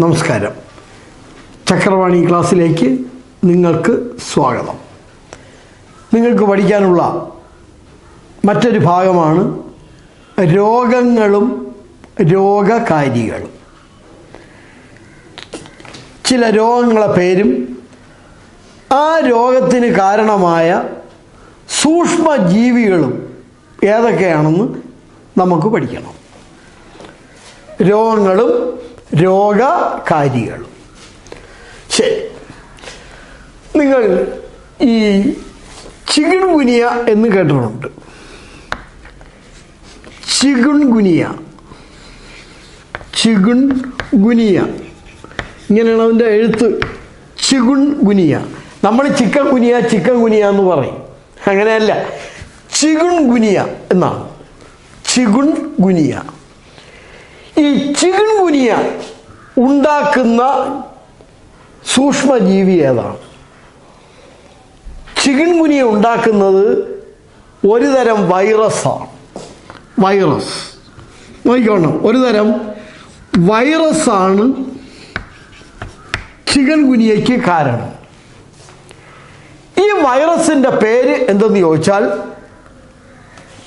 നമസ്കാരം. ചക്രവാണി ക്ലാസ്സിലേക്ക് നിങ്ങൾക്ക് സ്വാഗതം. നിങ്ങൾക്ക് പഠിക്കാനുള്ള മറ്റൊരു ഭാഗമാണ് രോഗങ്ങളും രോഗകാരികളും. ചില രോഗങ്ങളെ പേരും ആ രോഗത്തിന് കാരണമായ സൂക്ഷ്മജീവികളും ഏതൊക്കെയാണെന്ന് നമുക്ക് പഠിക്കണം. രോഗങ്ങളും രോഗകാരികളും. ശരി. നിങ്ങൾ ഈ ചികുൺ ഗുനിയ എന്ന് കേട്ടിട്ടുണ്ട്. ചിഗുൺ ഗുനിയ ചിഗുൺ ഗുനിയ ഇങ്ങനെയാണ് അതിന്റെ എഴുത്ത്. ചിഗുൺ ഗുനിയ നമ്മൾ ചിക്കൻ ഗുനിയ ചിക്കൻ ഗുനിയ എന്ന് പറയും. അങ്ങനെയല്ല. ചിഗുൺ ഗുനിയ എന്നാണ്. ചിഗുൺ ഗുനിയ ഈ ഗുനിയ ഉണ്ടാക്കുന്ന സൂക്ഷ്മജീവി ഏതാണ്? ഗുനിയ ഉണ്ടാക്കുന്നത് ഒരു തരം വൈറസാണ്. വൈറസ്. നോക്കിക്കോണം. ഒരു തരം വൈറസാണ് ചിക്കൻ ഗുനിയയ്ക്ക് കാരണം. ഈ വൈറസിന്റെ പേര് എന്തെന്ന് ചോദിച്ചാൽ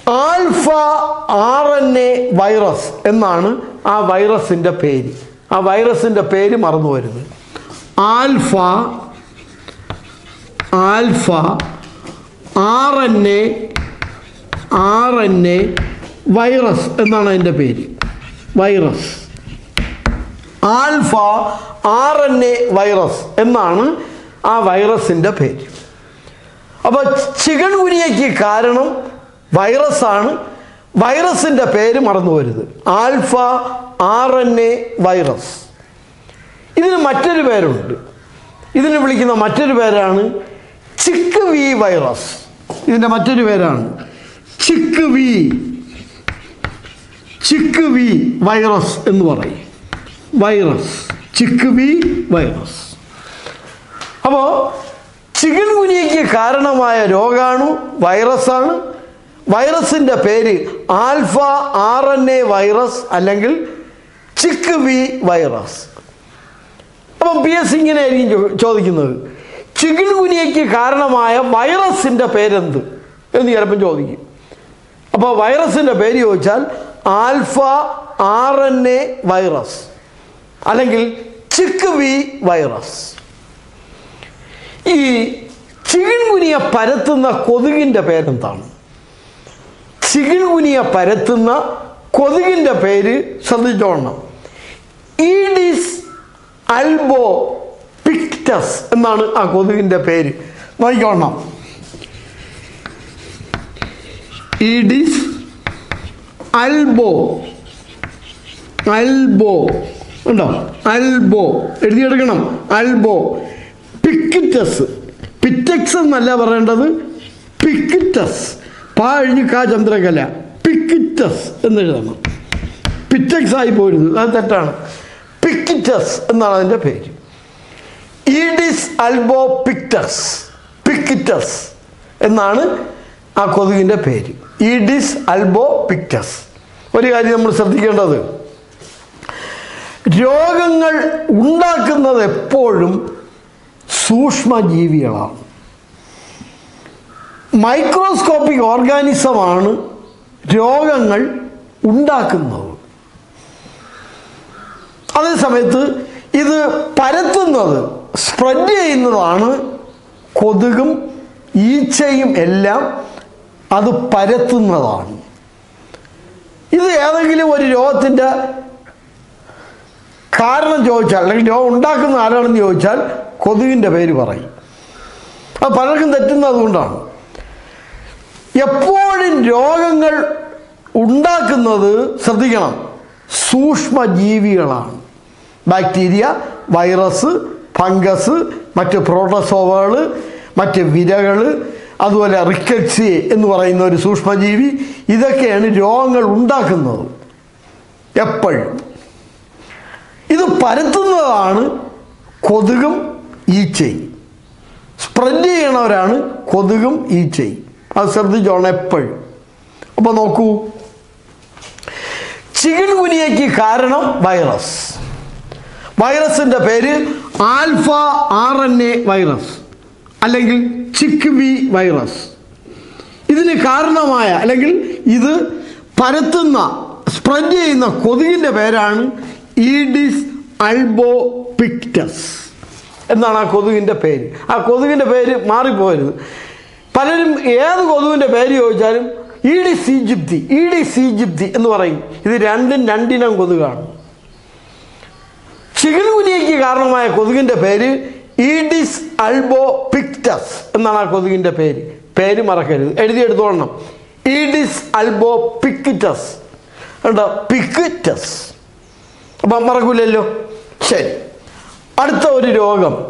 alpha R N A virus എന്നാണ് ആ വൈറസിന്റെ പേര്. ആ വൈറസിന്റെ പേര് മറന്നു വരുന്നത് alpha alpha R N A R N A virus എന്നാണ് അതിന്റെ പേര്. Virus. Alpha R N A virus എന്നാണ് ആ വൈറസിന്റെ പേര്. അപ്പോൾ ചികൺ ഗുനിയയ്ക്ക് കാരണം വൈറസാണ് വൈറസിന്റെ പേര് മറന്നു വരുത് alpha R N A virus. ഇതിന് മറ്റൊരു പേരുണ്ട്. ഇതിന് വിളിക്കുന്ന മറ്റൊരു പേരാണ് ചിക്ക് വി വൈറസ്. ഇതിന്റെ മറ്റൊരു പേരാണ് chick V chick V virus എന്ന് പറയും. വൈറസ്. Chick V virus. അപ്പോൾ ചിക്കൻ കാരണമായ രോഗാണു വൈറസാണ്. വൈറസിന്റെ പേര് alpha R N A virus അല്ലെങ്കിൽ ചിക്ക് വി വൈറസ്. അപ്പം പി എസ് ഇങ്ങനെ ആയിരിക്കും ചോദിക്കുന്നത്. ഗുനിയയ്ക്ക് കാരണമായ വൈറസിന്റെ പേരെന്ത് എന്ന് ചിലപ്പം ചോദിക്കും. അപ്പോൾ വൈറസിന്റെ പേര് ചോദിച്ചാൽ alpha R N A virus അല്ലെങ്കിൽ ചിക്ക് വി വൈറസ്. ഈ ചികിൻകുനിയ പരത്തുന്ന കൊതുകിന്റെ പേരെന്താണ്? ചികിൻകുനിയ പരത്തുന്ന കൊതുകിന്റെ പേര് ശ്രദ്ധിച്ചോണം ഈഡിസ് അൽബോ പിക്ടസ് എന്നാണ് ആ കൊതുകിന്റെ പേര്. നോക്കിക്കോണം ഈഡിസ് അൽബോ അൽബോ ഉണ്ടോ? അൽബോ എഴുതിയെടുക്കണം. അൽബോ പിക്കിറ്റസ് പിറ്റക്സ് എന്നല്ല പറയേണ്ടത്. പിക്കിറ്റസ് പാ കാ ചന്ദ്രകല പിക്കിറ്റസ് എന്ന് എഴുതണം പിറ്റക്സ് ആയി പോയിരുന്നു അത് തെറ്റാണ്. പിക്കിറ്റസ് എന്നാണ് അതിന്റെ പേര്. ഈഡിസ് അൽബോ പിക്ടസ് പിക്കിറ്റസ് എന്നാണ് ആ കൊതുകിന്റെ പേര്. ഈഡിസ് അൽബോ പിക്ടസ് ഒരു കാര്യം നമ്മൾ ശ്രദ്ധിക്കേണ്ടത്. രോഗങ്ങൾ ഉണ്ടാക്കുന്നത് എപ്പോഴും സൂക്ഷ്മജീവികളാണ്. മൈക്രോസ്കോപ്പിക് ഓർഗാനിസമാണ് രോഗങ്ങൾ ഉണ്ടാക്കുന്നത്. അതേസമയത്ത് ഇത് പരത്തുന്നത് സ്പ്രെഡ് ചെയ്യുന്നതാണ് കൊതുകും ഈച്ചയും എല്ലാം അത് പരത്തുന്നതാണ്. ഇത് ഏതെങ്കിലും ഒരു രോഗത്തിന്റെ കാരണം ചോദിച്ചാൽ അല്ലെങ്കിൽ രോഗം ഉണ്ടാക്കുന്ന ആരാണെന്ന് ചോദിച്ചാൽ കൊതുകിന്റെ പേര് പറയും. അത് പലർക്കും തെറ്റുന്നത് അതുകൊണ്ടാണ് എപ്പോഴും രോഗങ്ങൾ ഉണ്ടാക്കുന്നത് ശ്രദ്ധിക്കണം. സൂക്ഷ്മജീവികളാണ്. ബാക്ടീരിയ വൈറസ് ഫംഗസ് മറ്റ് പ്രോട്ടോസോവകൾ മറ്റ് വിരകൾ അതുപോലെ റിക്കറ്റ്സി എന്ന് പറയുന്ന ഒരു സൂക്ഷ്മജീവി ഇതൊക്കെയാണ് രോഗങ്ങൾ ഉണ്ടാക്കുന്നത്. എപ്പോഴും. ഇത് പരത്തുന്നതാണ് കൊതുകും ഈച്ചയും. സ്പ്രെഡ് ചെയ്യണവരാണ് കൊതുകും ഈച്ചയും. അത് ശ്രദ്ധിച്ചോളണം എപ്പോഴും. അപ്പോൾ നോക്കൂ. ചിക്കൻ കാരണം വൈറസ് വൈറസിന്റെ പേര് alpha R N A virus അല്ലെങ്കിൽ ചിക്ക് വി വൈറസ് ഇതിന് കാരണമായ അല്ലെങ്കിൽ ഇത് പരത്തുന്ന സ്പ്രെഡ് ചെയ്യുന്ന കൊതുകിന്റെ പേരാണ് ഈഡിസ് അൾബോ പിക്ടസ് എന്നാണ് ആ കൊതുകിന്റെ പേര്. ആ കൊതുകിന്റെ പേര് മാറിപ്പോരുത്. പലരും ഏത് കൊതുവിന്റെ പേര് ചോദിച്ചാലും ഈടി സീജിപ്തി ഈടി സീജിപ്തി എന്ന് പറയും. ഇത് രണ്ടും രണ്ടിനം കൊതുകാണ്. ചികൻകുനിയയ്ക്ക് കാരണമായ കൊതുകിന്റെ പേര് ഈഡിസ് അൾബോ പിക്ടസ് എന്നാണ് ആ കൊതുകിന്റെ പേര്. പേര് മറക്കരുത്. എഴുതിയെടുത്തോളണം. ഈഡിസ് അൽബോ പിക്ടസ് കണ്ടോ? പിക്ടസ്. അപ്പം മറക്കൂലല്ലോ? ശരി. അടുത്ത ഒരു രോഗം.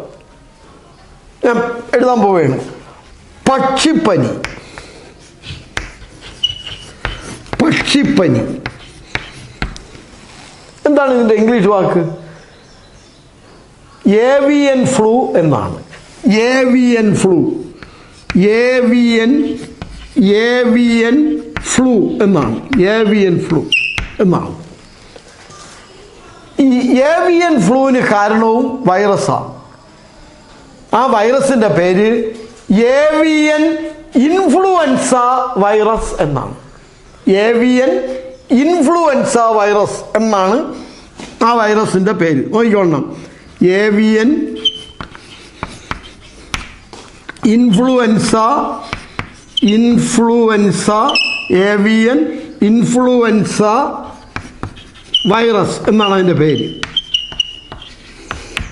ഞാൻ എഴുതാൻ പോവുകയാണ്. പക്ഷിപ്പനി. പക്ഷിപ്പനി. എന്താണ് ഇതിന്റെ ഇംഗ്ലീഷ് വാക്ക്? ഏവിയൻ ഫ്ലൂ എന്നാണ്. Avian flu. Avian avian flu എന്നാണ്. ഏവിയൻ ഫ്ലൂ എന്നാണ്. ഈ ഏവിയൻ ഫ്ലൂവിന് കാരണവും വൈറസാണ് ആ വൈറസിന്റെ പേര് ഏവിയൻ ഇൻഫ്ലുവൻസ വൈറസ് എന്നാണ്. ഏവിയൻ ഇൻഫ്ലുവൻസ വൈറസ് എന്നാണ് ആ വൈറസിന്റെ പേര്. നോക്കിക്കോണം avian influenza influenza avian influenza virus എന്നാണ് അതിന്റെ പേര്.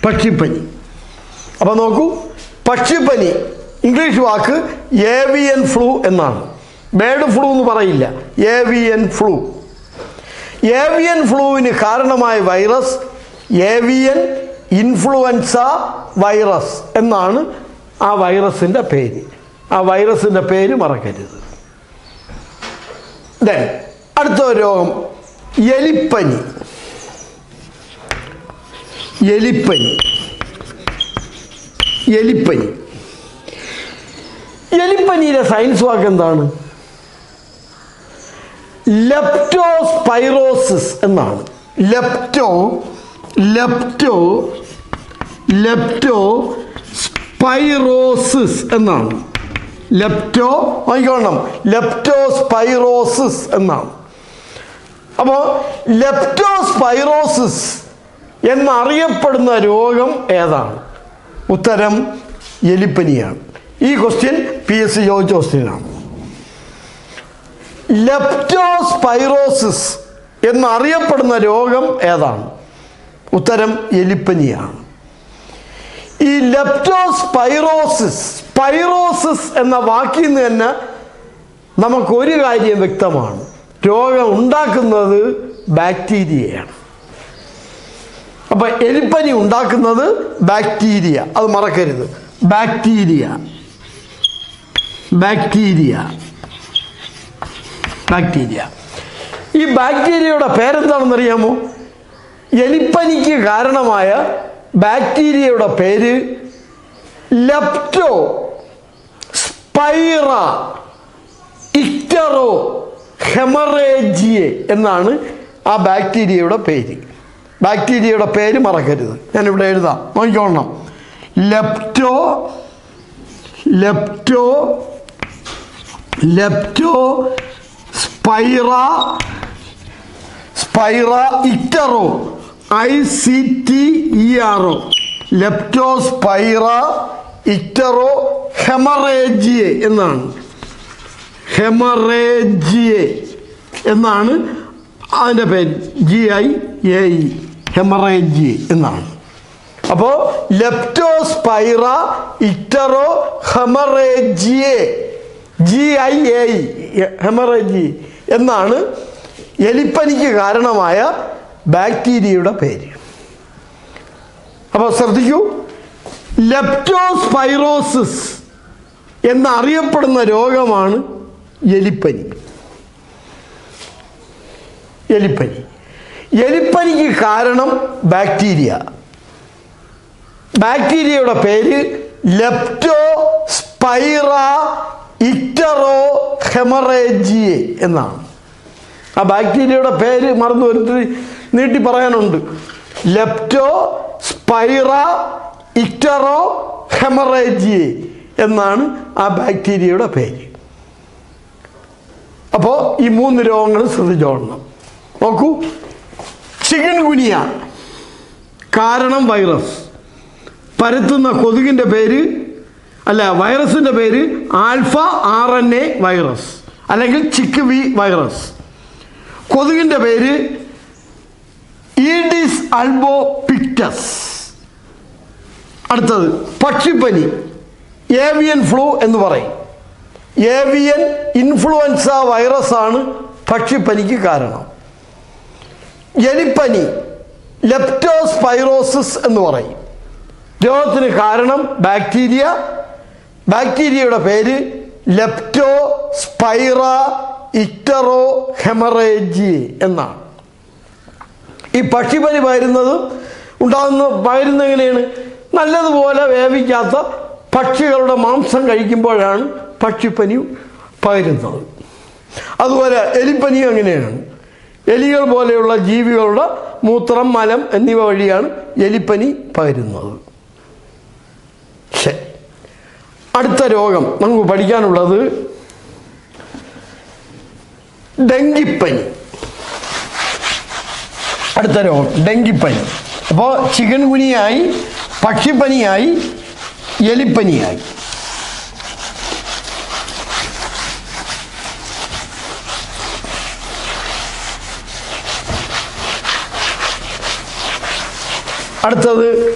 പക്ഷിപ്പനി. അപ്പോൾ നോക്കൂ. പക്ഷിപ്പനി ഇംഗ്ലീഷ് വാക്ക് ഏവിയൻ ഫ്ലൂ എന്നാണ്. ബേഡ് ഫ്ലൂ എന്ന് പറയില്ല. Avian flu. ഏവിയൻ ഫ്ലൂവിന് കാരണമായ വൈറസ് ഏവിയൻ ഇൻഫ്ലുവൻസ വൈറസ് എന്നാണ് ആ വൈറസിന്റെ പേര്. ആ വൈറസിന്റെ പേര് മറക്കരുത്. ദെൻ അടുത്ത രോഗം എലിപ്പനി. എലിപ്പനി. എലിപ്പനി. എലിപ്പനിയിലെ സയൻസ് വാക്ക് എന്താണ്? ലെപ്റ്റോസ്പൈറോസിസ് എന്നാണ്. ലെപ്റ്റോ ലെപ്റ്റോ ലെപ്റ്റോ സ്പൈറോസിസ് എന്നാണ്. ലെപ്റ്റോ വാങ്ങിക്കോണം. ലെപ്റ്റോസ്പൈറോസിസ് എന്നാണ്. അപ്പോൾ ലെപ്റ്റോസ്പൈറോസിസ് എന്നറിയപ്പെടുന്ന രോഗം ഏതാണ്? ഉത്തരം എലിപ്പനിയാണ്. ഈ ക്വസ്റ്റ്യൻ പി എസ് സി ചോദിച്ച ക്വസ്റ്റ്യനാണ്. ലെപ്റ്റോസ്പൈറോസിസ് എന്നറിയപ്പെടുന്ന രോഗം ഏതാണ്? ഉത്തരം എലിപ്പനിയാണ് ഈ ലെപ്റ്റോസ്പൈറോസിസ് സ്പൈറോസിസ് എന്ന വാക്കിൽ നിന്ന് തന്നെ നമുക്കൊരു കാര്യം വ്യക്തമാണ്. രോഗം ഉണ്ടാക്കുന്നത് ബാക്ടീരിയയാണ്. അപ്പൊ എലിപ്പനി ഉണ്ടാക്കുന്നത് ബാക്ടീരിയ. അത് മറക്കരുത്. ബാക്ടീരിയ. ബാക്ടീരിയ ബാക്ടീരിയ ഈ ബാക്ടീരിയയുടെ പേരെന്താണെന്ന് അറിയാമോ എലിപ്പനിക്ക് കാരണമായ ബാക്ടീരിയയുടെ പേര് ലെപ്റ്റോ സ്പൈറ ഇക്ടറോ ഹെമറേജിയ എന്നാണ് ആ ബാക്ടീരിയയുടെ പേര്. ബാക്ടീരിയയുടെ പേര് മറക്കരുത്. ഞാനിവിടെ എഴുതാം. നോക്കിക്കോളണം. Lepto lepto lepto spira spira ictero I C T E R O Leptospira icterohaemorrhagiae എന്നാണ്. ഹെമറേജിയെ എന്നാണ്. അതിന്റെ പേര് ജി ഐ എ ഹെമറേജി എന്നാണ്. അപ്പോൾ Leptospira icterohaemorrhagiae G I A haemorrhagiae എന്നാണ് എലിപ്പനിക്ക് കാരണമായ ബാക്ടീരിയയുടെ പേര്. അപ്പോൾ ശ്രദ്ധിക്കൂ. ലെപ്റ്റോസ്പൈറോസിസ് എന്നറിയപ്പെടുന്ന രോഗമാണ് എലിപ്പനി. എലിപ്പനി. എലിപ്പനിക്ക് കാരണം ബാക്ടീരിയ ബാക്ടീരിയയുടെ പേര് ലെപ്റ്റോ സ്പൈറ ഇക്ടറോ ഹെമറേജിയെ എന്നാണ്. ആ ബാക്ടീരിയയുടെ പേര് മറന്നു വരുത്തി നീട്ടി പറയാനുണ്ട്. ലെപ്റ്റോ സ്പൈറ ഇക്ടറോ ഹെമറേജിയെ എന്നാണ് ആ ബാക്ടീരിയയുടെ പേര്. അപ്പോൾ ഈ മൂന്ന് രോഗങ്ങൾ ശ്രദ്ധിച്ചോളണം. നോക്കൂ. ചിക്കൻ ഗുനിയ കാരണം വൈറസ്. പരത്തുന്ന കൊതുകിന്റെ പേര് അല്ല വൈറസിന്റെ പേര് alpha R N A virus അല്ലെങ്കിൽ ചിക്ക് വി വൈറസ്. കൊതുകിന്റെ പേര് ഈഡിസ് അൽബോ പിക്ടസ് അടുത്തത് പക്ഷിപ്പനി ഏവിയൻ ഫ്ലൂ എന്ന് പറയും. ഏവിയൻ ഇൻഫ്ലുവൻസ വൈറസ് ആണ് പക്ഷിപ്പനിക്ക് കാരണം. എലിപ്പനി ലെപ്റ്റോസ്പൈറോസിസ് എന്ന് പറയും. രോഗത്തിന് കാരണം ബാക്ടീരിയ ബാക്ടീരിയയുടെ പേര് ലെപ്റ്റോ സ്പൈറ ഇറ്ററോ ഹെമറേജി എന്നാണ്. ഈ പക്ഷിപ്പനി വരുന്നതും ഉണ്ടാകുന്ന വരുന്നെങ്ങനെയാണ് നല്ലതുപോലെ വേവിക്കാത്ത പക്ഷികളുടെ മാംസം കഴിക്കുമ്പോഴാണ് പക്ഷിപ്പനി പകരുന്നത്. അതുപോലെ എലിപ്പനി അങ്ങനെയാണ്. എലികൾ പോലെയുള്ള ജീവികളുടെ മൂത്രം മലം എന്നിവ വഴിയാണ് എലിപ്പനി പകരുന്നത് ശരി അടുത്ത രോഗം നമുക്ക് പഠിക്കാനുള്ളത് ഡെങ്കിപ്പനി. അടുത്ത രോഗം ഡെങ്കിപ്പനി. അപ്പോൾ ചിക്കൻ കുനിയായി പക്ഷിപ്പനിയായി എലിപ്പനിയായി. അടുത്തത്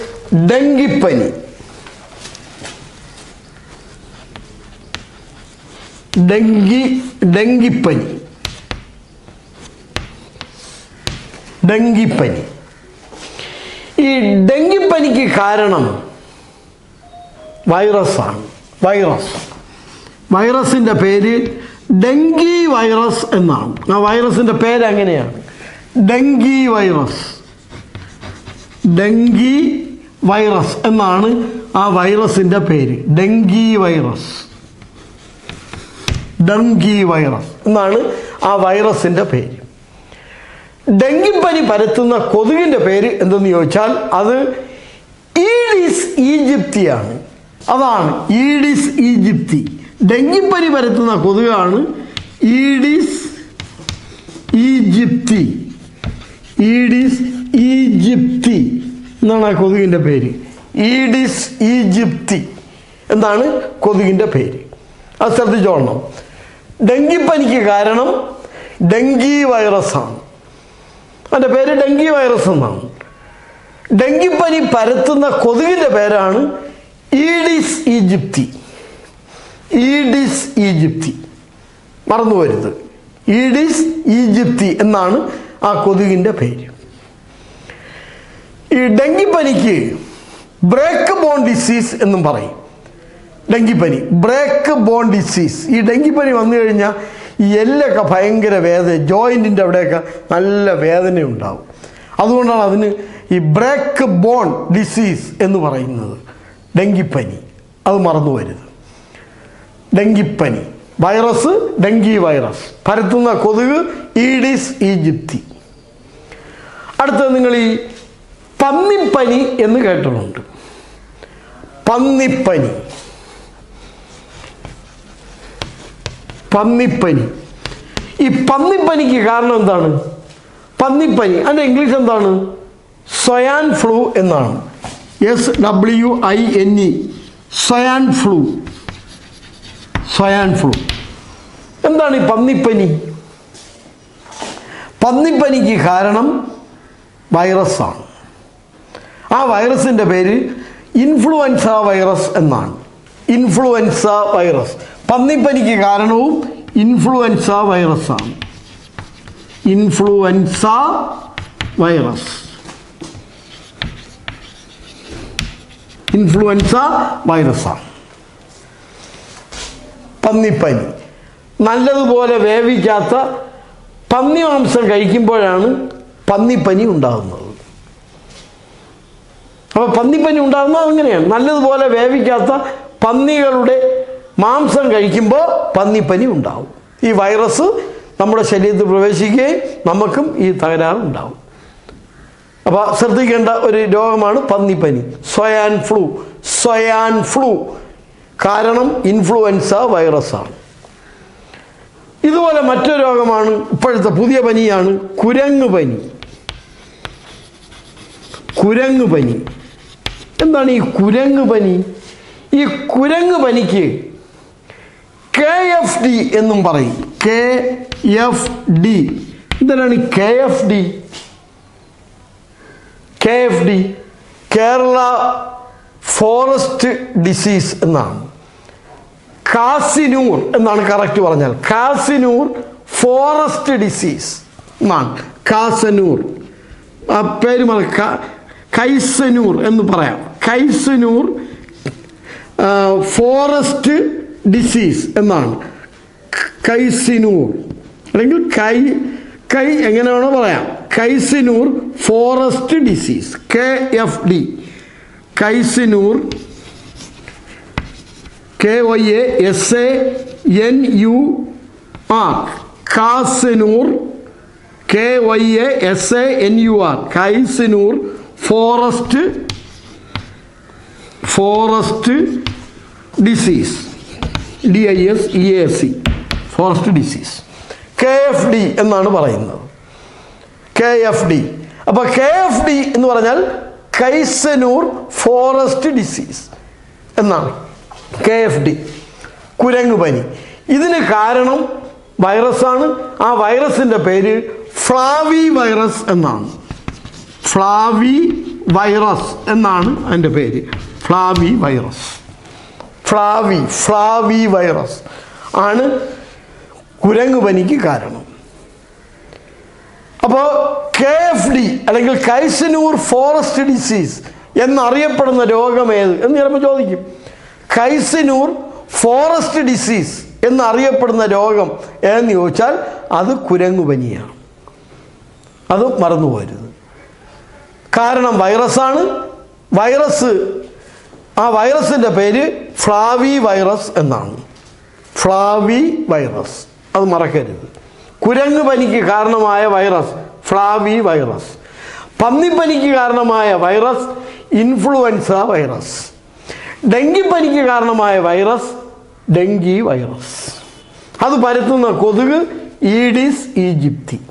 ഡെങ്കിപ്പനി. ഡെങ്കി ഡെങ്കിപ്പനി. ഡെങ്കിപ്പനി. ഈ ഡെങ്കിപ്പനിക്ക് കാരണം വൈറസാണ്. വൈറസ്. വൈറസിന്റെ പേര് ഡെങ്കി വൈറസ് എന്നാണ്. ആ വൈറസിന്റെ പേര് അങ്ങനെയാണ് ഡെങ്കി വൈറസ്. ഡെങ്കി വൈറസ് എന്നാണ് ആ വൈറസിന്റെ പേര്. Dengue virus. ഡെങ്കി വൈറസ് എന്നാണ് ആ വൈറസിന്റെ പേര്. ഡെങ്കിപ്പനി പരത്തുന്ന കൊതുകിന്റെ പേര് എന്തെന്ന് ചോദിച്ചാൽ അത് ഈഡിസ് ഈജിപ്തിയാണ്. അതാണ് ഈഡിസ് ഈജിപ്തി. ഡെങ്കിപ്പനി പരത്തുന്ന കൊതുകാണ് ഈഡിസ് ഈജിപ്തി. ഈഡിസ് ഈജിപ്തി എന്നാണ് ആ കൊതുകിന്റെ പേര്. Aedes aegypti. എന്നാണ് കൊതുകിന്റെ പേര്? അത് ശ്രദ്ധിച്ചോളണം. ഡെങ്കിപ്പനിക്ക് കാരണം ഡെങ്കി വൈറസാണ്. അതിന്റെ പേര് ഡെങ്കി വൈറസ് എന്നാണ്. ഡെങ്കിപ്പനി പരത്തുന്ന കൊതുകിന്റെ പേരാണ് ഈഡിസ് ഈജിപ്തി. ഈഡിസ് ഈജിപ്തി. മറന്നു വരുത് ഈഡിസ് ഈജിപ്തി എന്നാണ് ആ കൊതുകിന്റെ പേര്. ഈ ഡെങ്കിപ്പനിക്ക് ബ്രേക്ക് ബോൺ ഡിസീസ് എന്നും പറയും. ഡെങ്കിപ്പനി ബ്രേക്ക് ബോൺ ഡിസീസ്. ഈ ഡെങ്കിപ്പനി വന്നു കഴിഞ്ഞാൽ ഈ എല്ലൊക്കെ ഭയങ്കര വേദന ജോയിന്റിന്റെ അവിടെയൊക്കെ നല്ല വേദന ഉണ്ടാവും അതുകൊണ്ടാണ് അതിന് ഈ ബ്രേക്ക് ബോൺ ഡിസീസ് എന്ന് പറയുന്നത്. ഡെങ്കിപ്പനി. അത് മറന്നു വരുത് ഡെങ്കിപ്പനി. Virus dengue virus. പരത്തുന്ന കൊതുക് ഈഡിസ് ഈജിപ്തി. അടുത്തത് നിങ്ങൾ ഈ പന്നിപ്പനി എന്ന് കേട്ടിട്ടുണ്ട്. പന്നിപ്പനി. പന്നിപ്പനി. ഈ പന്നിപ്പനിക്ക് കാരണം എന്താണ്? പന്നിപ്പനി അതിന്റെ ഇംഗ്ലീഷ് എന്താണ്? സ്വയാൻ ഫ്ലൂ എന്നാണ്. S W I N E swine flu swine flu എന്താണ് ഈ പന്നിപ്പനി? പന്നിപ്പനിക്ക് കാരണം വൈറസാണ്. ആ വൈറസിന്റെ പേര് ഇൻഫ്ലുവൻസ വൈറസ് എന്നാണ്. Influenza virus. പന്നിപ്പനിക്ക് കാരണവും ഇൻഫ്ലുവൻസ വൈറസാണ് ഇൻഫ്ലുവൻസ വൈറസ് ഇൻഫ്ലുവൻസ വൈറസാണ് പന്നിപ്പനി. നല്ലതുപോലെ വേവിക്കാത്ത പന്നി മാംസം കഴിക്കുമ്പോഴാണ് പന്നിപ്പനി ഉണ്ടാകുന്നത്. അപ്പോൾ പന്നിപ്പനി ഉണ്ടാകുന്നത് അങ്ങനെയാണ്. നല്ലതുപോലെ വേവിക്കാത്ത പന്നികളുടെ മാംസം കഴിക്കുമ്പോൾ പന്നിപ്പനി ഉണ്ടാവും. ഈ വൈറസ് നമ്മുടെ ശരീരത്തിൽ പ്രവേശിക്കുകയും നമുക്കും ഈ തകരാറുണ്ടാവും അപ്പോൾ ശ്രദ്ധിക്കേണ്ട ഒരു രോഗമാണ് പന്നിപ്പനി. സ്വയാൻ ഫ്ലൂ സ്വയാൻ ഫ്ലൂ കാരണം ഇൻഫ്ലുവൻസ വൈറസാണ് ഇതുപോലെ മറ്റൊരു രോഗമാണ് ഇപ്പോഴത്തെ പുതിയ പനിയാണ് കുരങ്ങ് പനി. കുരങ്ങ് പനി. എന്താണ് ഈ കുരങ്ങ് പനി? ഈ കുരങ്ങ് പനിക്ക് കെ എഫ് ഡി എന്നും പറയും. K F D. എന്താണ് K F D? K F D Kerala forest disease എന്നാണ്. കാസിനൂർ എന്നാണ് കറക്റ്റ് പറഞ്ഞാൽ. കാസിനൂർ ഫോറസ്റ്റ് ഡിസീസ് എന്നാണ്. കാസനൂർ. ആ പേര് മറക്ക കൈസനൂർ എന്ന് പറയാം. കൈസനൂർ ഫോറസ്റ്റ് ഡിസീസ് എന്നാണ്. കൈസിനൂർ. അല്ലെങ്കിൽ കൈ കൈ എങ്ങനെ വേണോ പറയാം. Kyasanur forest disease K F D Kyasanur K Y A S A N U R Kyasanur K Y A S A N U R Kyasanur forest forest disease D I S E A S C forest disease K F D എന്നാണ് പറയുന്നത്. K F D അപ്പോൾ K F D എന്ന് പറഞ്ഞാൽ Kyasanur forest disease എന്നാണ്. K F D കുരങ്ങ് പനി. ഇതിന് കാരണം വൈറസാണ് ആ വൈറസിന്റെ പേര് ഫ്ലാവി വൈറസ് എന്നാണ്. ഫ്ലാവി വൈറസ് എന്നാണ് അതിന്റെ പേര്. Flavivirus flavi flavivirus ആണ് കുരങ്ങ് പനിക്ക് കാരണം. അപ്പോൾ കെ എഫ് ഡി അല്ലെങ്കിൽ കൈസനൂർ ഫോറസ്റ്റ് ഡിസീസ് എന്നറിയപ്പെടുന്ന രോഗം ഏത്? എന്ന് ചിലപ്പോൾ ചോദിക്കും. കൈസനൂർ ഫോറസ്റ്റ് ഡിസീസ് എന്നറിയപ്പെടുന്ന രോഗം ഏതെന്ന് ചോദിച്ചാൽ അത് കുരങ്ങു പനിയാണ്. അത് മറന്നു പോരുത് കാരണം വൈറസാണ് വൈറസ് ആ വൈറസിന്റെ പേര് ഫ്ലാവി വൈറസ് എന്നാണ്. Flavivirus. അത് മറക്കരുത്. കുരങ്ങ് പനിക്ക് കാരണമായ വൈറസ് ഫ്ലാവി വൈറസ്. പന്നിപ്പനിക്ക് കാരണമായ വൈറസ് ഇൻഫ്ലുവൻസ വൈറസ്. ഡെങ്കിപ്പനിക്ക് കാരണമായ വൈറസ് ഡെങ്കി വൈറസ്. അത് പരത്തുന്ന കൊതുക് ഈഡിസ് ഈജിപ്തി.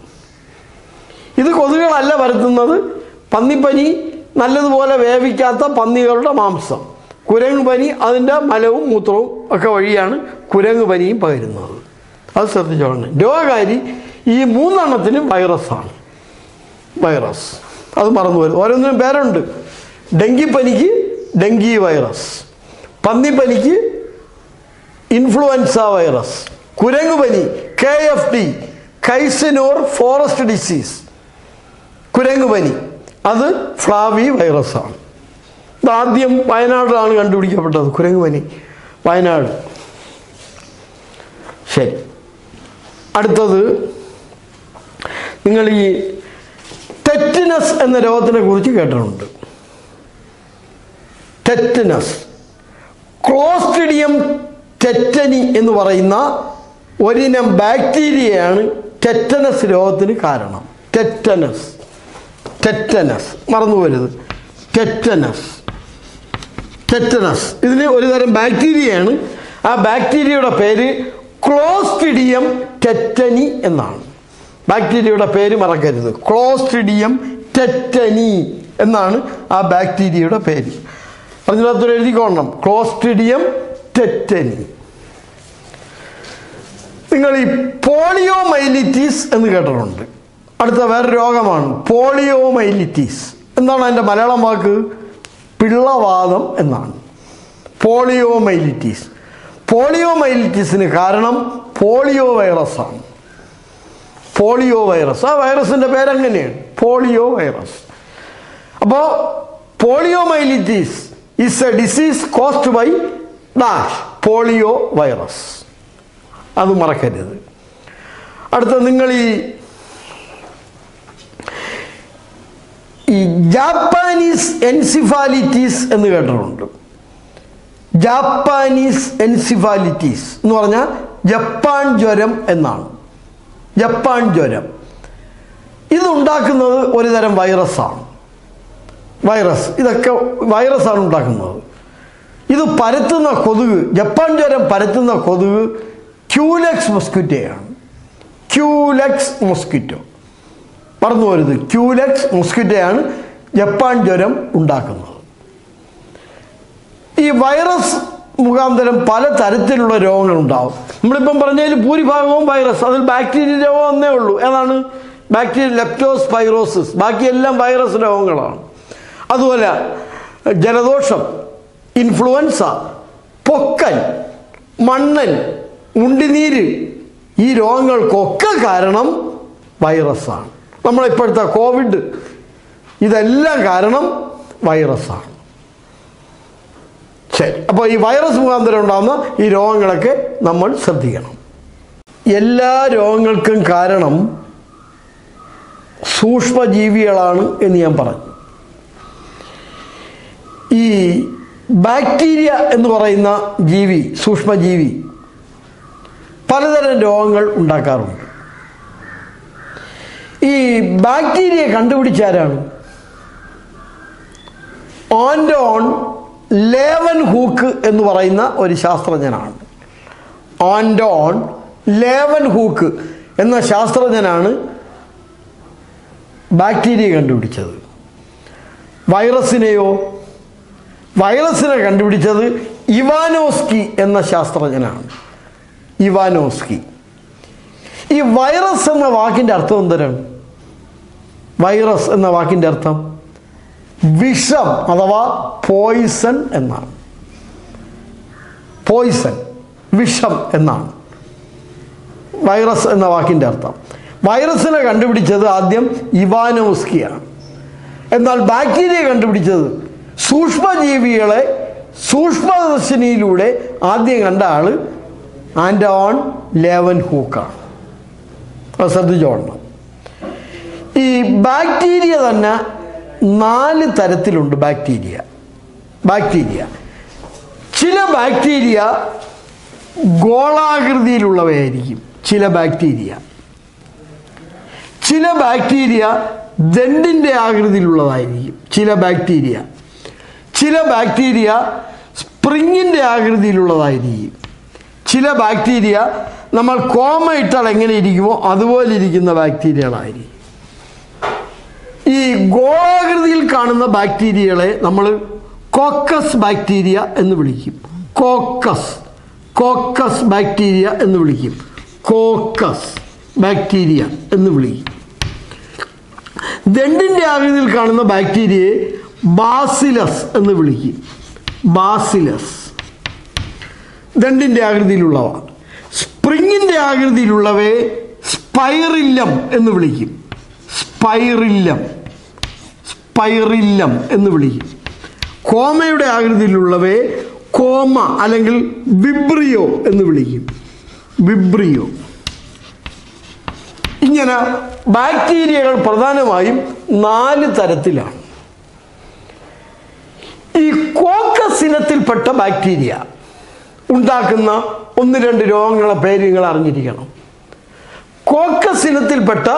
ഇത് കൊതുകുകളല്ല പരത്തുന്നത് പന്നിപ്പനി നല്ലതുപോലെ വേവിക്കാത്ത പന്നികളുടെ മാംസം. കുരങ്ങ് പനി അതിന്റെ മലവും മൂത്രവും ഒക്കെ വഴിയാണ് കുരങ്ങ് പനിയും പകരുന്നത്. അത് ശ്രദ്ധിച്ചോളണം രോഗകാരി ഈ മൂന്നെണ്ണത്തിനും വൈറസാണ് വൈറസ് അത് മറന്നു വരും ഓരോന്നിനും പേരുണ്ട്. ഡെങ്കിപ്പനിക്ക് ഡെങ്കി വൈറസ് പന്നിപ്പനിക്ക് ഇൻഫ്ലുവൻസ വൈറസ് കുരങ്ങ് പനി K F D Kyasanur forest disease. കുരങ്ങ് പനി. അത് ഫ്ലാവി വൈറസാണ് ആദ്യം വയനാട്ടിലാണ് കണ്ടുപിടിക്കപ്പെട്ടത് കുരങ്ങ് പനി വയനാട്. ശരി. അടുത്തത് നിങ്ങൾ ഈ ടെറ്റിനസ് എന്ന രോഗത്തിനെ കുറിച്ച് കേട്ടിട്ടുണ്ട്. ടെറ്റിനസ് ക്ലോസ്റ്റിഡിയം ടെറ്റനി എന്ന് പറയുന്ന ഒരിനം ബാക്ടീരിയയാണ് ടെറ്റനസ് രോഗത്തിന് കാരണം. ടെറ്റനസ് ടെറ്റനസ് മറന്നു പോരുത് ടെറ്റനസ് ടെറ്റനസ് ഇതിന് ഒരു തരം ബാക്ടീരിയയാണ്. ആ ബാക്ടീരിയയുടെ പേര് ക്ലോസ്റ്റിഡിയം ടെറ്റനി എന്നാണ്. ബാക്ടീരിയയുടെ പേര് മറക്കരുത്. ക്ലോസ്റ്റിഡിയം ടെറ്റനി എന്നാണ് ആ ബാക്ടീരിയയുടെ പേര്. അതിനകത്തൊരു എഴുതിക്കോണം ക്ലോസ്റ്റിഡിയം ടെറ്റനി നിങ്ങൾ ഈ പോളിയോമൈലിറ്റീസ് എന്ന് കേട്ടിട്ടുണ്ട്. അടുത്ത വേറെ രോഗമാണ് പോളിയോമൈലിറ്റീസ് എന്താണ് അതിന്റെ മലയാളം വാക്ക്? പിള്ളവാദം എന്നാണ്. പോളിയോമൈലിറ്റീസ്. പോളിയോമൈലിറ്റീസിന് കാരണം പോളിയോ വൈറസാണ് പോളിയോ വൈറസ് ആ വൈറസിന്റെ പേരെങ്ങനെയാണ്? പോളിയോ വൈറസ് അപ്പോൾ poliomyelitis is a disease caused by dash polio virus അത് മറക്കരുത്. അടുത്ത നിങ്ങൾ ഈ ഈ ജാപ്പാനീസ് എൻസിഫാലിറ്റീസ് എന്ന് കേട്ടിട്ടുണ്ട്. ജാപ്പാനീസ് എൻസിഫാലിറ്റീസ് എന്ന് പറഞ്ഞാൽ ജപ്പാൻ ജ്വരം എന്നാണ്. ജപ്പാൻ ജ്വരം. ഇതുണ്ടാക്കുന്നത് ഒരുതരം വൈറസാണ്. വൈറസ്. ഇതൊക്കെ വൈറസാണ് ഉണ്ടാക്കുന്നത്. ഇത് പരത്തുന്ന കൊതുക് ജപ്പാൻ ജ്വരം പരത്തുന്ന കൊതുക് ക്യൂലെക്സ് മൊസ്കിറ്റോയാണ് ക്യൂലെക്സ് മൊസ്കിറ്റോ മറന്നു പോരുത്. ക്യൂലക്സ് മൊസ്കിറ്റോയാണ് ജപ്പാൻ ജ്വരം ഉണ്ടാക്കുന്നത്. ഈ വൈറസ് മുഖാന്തരം പല തരത്തിലുള്ള രോഗങ്ങൾ ഉണ്ടാവും. നമ്മളിപ്പം പറഞ്ഞതിൽ ഭൂരിഭാഗവും വൈറസ് അതിൽ ബാക്ടീരിയ രോഗം ഒന്നേ ഉള്ളൂ. ഏതാണ്? ബാക്ടീരിയ ലെപ്റ്റോസ് പൈറോസിസ് ബാക്കിയെല്ലാം വൈറസ് രോഗങ്ങളാണ്. അതുപോലെ ജലദോഷം ഇൻഫ്ലുവൻസ പൊക്കൽ മണ്ണൻ മുണ്ടിനീര് ഈ രോഗങ്ങൾക്കൊക്കെ കാരണം വൈറസാണ്. നമ്മളിപ്പോഴത്തെ കോവിഡ് ഇതെല്ലാം കാരണം വൈറസാണ്. ശരി. അപ്പോൾ ഈ വൈറസ് മുഖാന്തരം ഉണ്ടാകുന്ന ഈ രോഗങ്ങളൊക്കെ നമ്മൾ ശ്രദ്ധിക്കണം. എല്ലാ രോഗങ്ങൾക്കും കാരണം സൂക്ഷ്മജീവികളാണ് എന്ന് ഞാൻ പറഞ്ഞു. ഈ ബാക്ടീരിയ എന്ന് പറയുന്ന ജീവി സൂക്ഷ്മജീവി പലതരം രോഗങ്ങൾ ഉണ്ടാക്കാറുണ്ട്. ഈ ബാക്ടീരിയ കണ്ടുപിടിച്ചാരാണ് ഓൻഡോൺ ലേവൻ ഹൂക്ക് എന്ന് പറയുന്ന ഒരു ശാസ്ത്രജ്ഞനാണ്. ഓൻഡോൺ ലേവൻ ഹൂക്ക് എന്ന ശാസ്ത്രജ്ഞനാണ് ബാക്ടീരിയ കണ്ടുപിടിച്ചത്. വൈറസിനെയോ വൈറസിനെ കണ്ടുപിടിച്ചത് ഇവാനോസ്കി എന്ന ശാസ്ത്രജ്ഞനാണ്. ഇവാനോസ്കി. ഈ വൈറസ് എന്ന വാക്കിന്റെ അർത്ഥം എന്തരാണ് വൈറസ് എന്ന വാക്കിന്റെ അർത്ഥം വിഷം അഥവാ പോയിസൺ എന്നാണ്. പോയിസൺ വിഷം എന്നാണ്. വൈറസ് എന്ന വാക്കിന്റെ അർത്ഥം. വൈറസിനെ കണ്ടുപിടിച്ചത് ആദ്യം ഇവാനോസ്കിയാണ് എന്നാൽ ബാക്ടീരിയ കണ്ടുപിടിച്ചത് സൂക്ഷ്മജീവികളെ സൂക്ഷ്മദർശിനിയിലൂടെ ആദ്യം കണ്ട ആൾ ആൻഡോൺ ലേവൻ ഹൂക്കാണ് അത് ശ്രദ്ധിച്ചോളണം ഈ ബാക്ടീരിയ തന്നെ നാല് തരത്തിലുണ്ട് ബാക്ടീരിയ. ബാക്ടീരിയ. ചില ബാക്ടീരിയ ഗോളാകൃതിയിലുള്ളവയായിരിക്കും. ചില ബാക്ടീരിയ. ചില ബാക്ടീരിയ ദണ്ടിന്റെ ആകൃതിയിലുള്ളതായിരിക്കും. ചില ബാക്ടീരിയ. ചില ബാക്ടീരിയ സ്പ്രിങ്ങിന്റെ ആകൃതിയിലുള്ളതായിരിക്കും. ചില ബാക്ടീരിയ നമ്മൾ കോമ ഇട്ടാൽ എങ്ങനെ ഇരിക്കുമോ അതുപോലെ ഇരിക്കുന്ന ബാക്ടീരിയകളായിരിക്കും. ഈ ഗോളാകൃതിയിൽ കാണുന്ന ബാക്ടീരിയകളെ നമ്മൾ കോക്കസ് ബാക്ടീരിയ എന്ന് വിളിക്കും. കോക്കസ് കോക്കസ് ബാക്ടീരിയ എന്ന് വിളിക്കും. കോക്കസ് ബാക്ടീരിയ എന്ന് വിളിക്കും. ദണ്ടിന്റെ ആകൃതിയിൽ കാണുന്ന ബാക്ടീരിയയെ ബാസിലസ് എന്ന് വിളിക്കും. ബാസിലസ്. ദണ്ടിന്റെ ആകൃതിയിലുള്ളവ. സ്പ്രിങ്ങിന്റെ ആകൃതിയിലുള്ളവയെ സ്പൈറില്ലം എന്ന് വിളിക്കും. സ്പൈറില്ലം സ്പൈറില്ലം എന്ന് വിളിക്കും. കോമയുടെ ആകൃതിയിലുള്ളവയെ കോമ അല്ലെങ്കിൽ വിബ്രിയോ എന്ന് വിളിക്കും. വിബ്രിയോ. ഇങ്ങനെ ബാക്ടീരിയകൾ പ്രധാനമായും നാല് തരത്തിലാണ്. ഈ കോക്കസ് ഇനത്തിൽപ്പെട്ട ബാക്ടീരിയ ഉണ്ടാക്കുന്ന ഒന്ന് രണ്ട് രോഗങ്ങളെ പേര് നിങ്ങൾ അറിഞ്ഞിരിക്കണം. കോക്കസ് ഇനത്തിൽപ്പെട്ട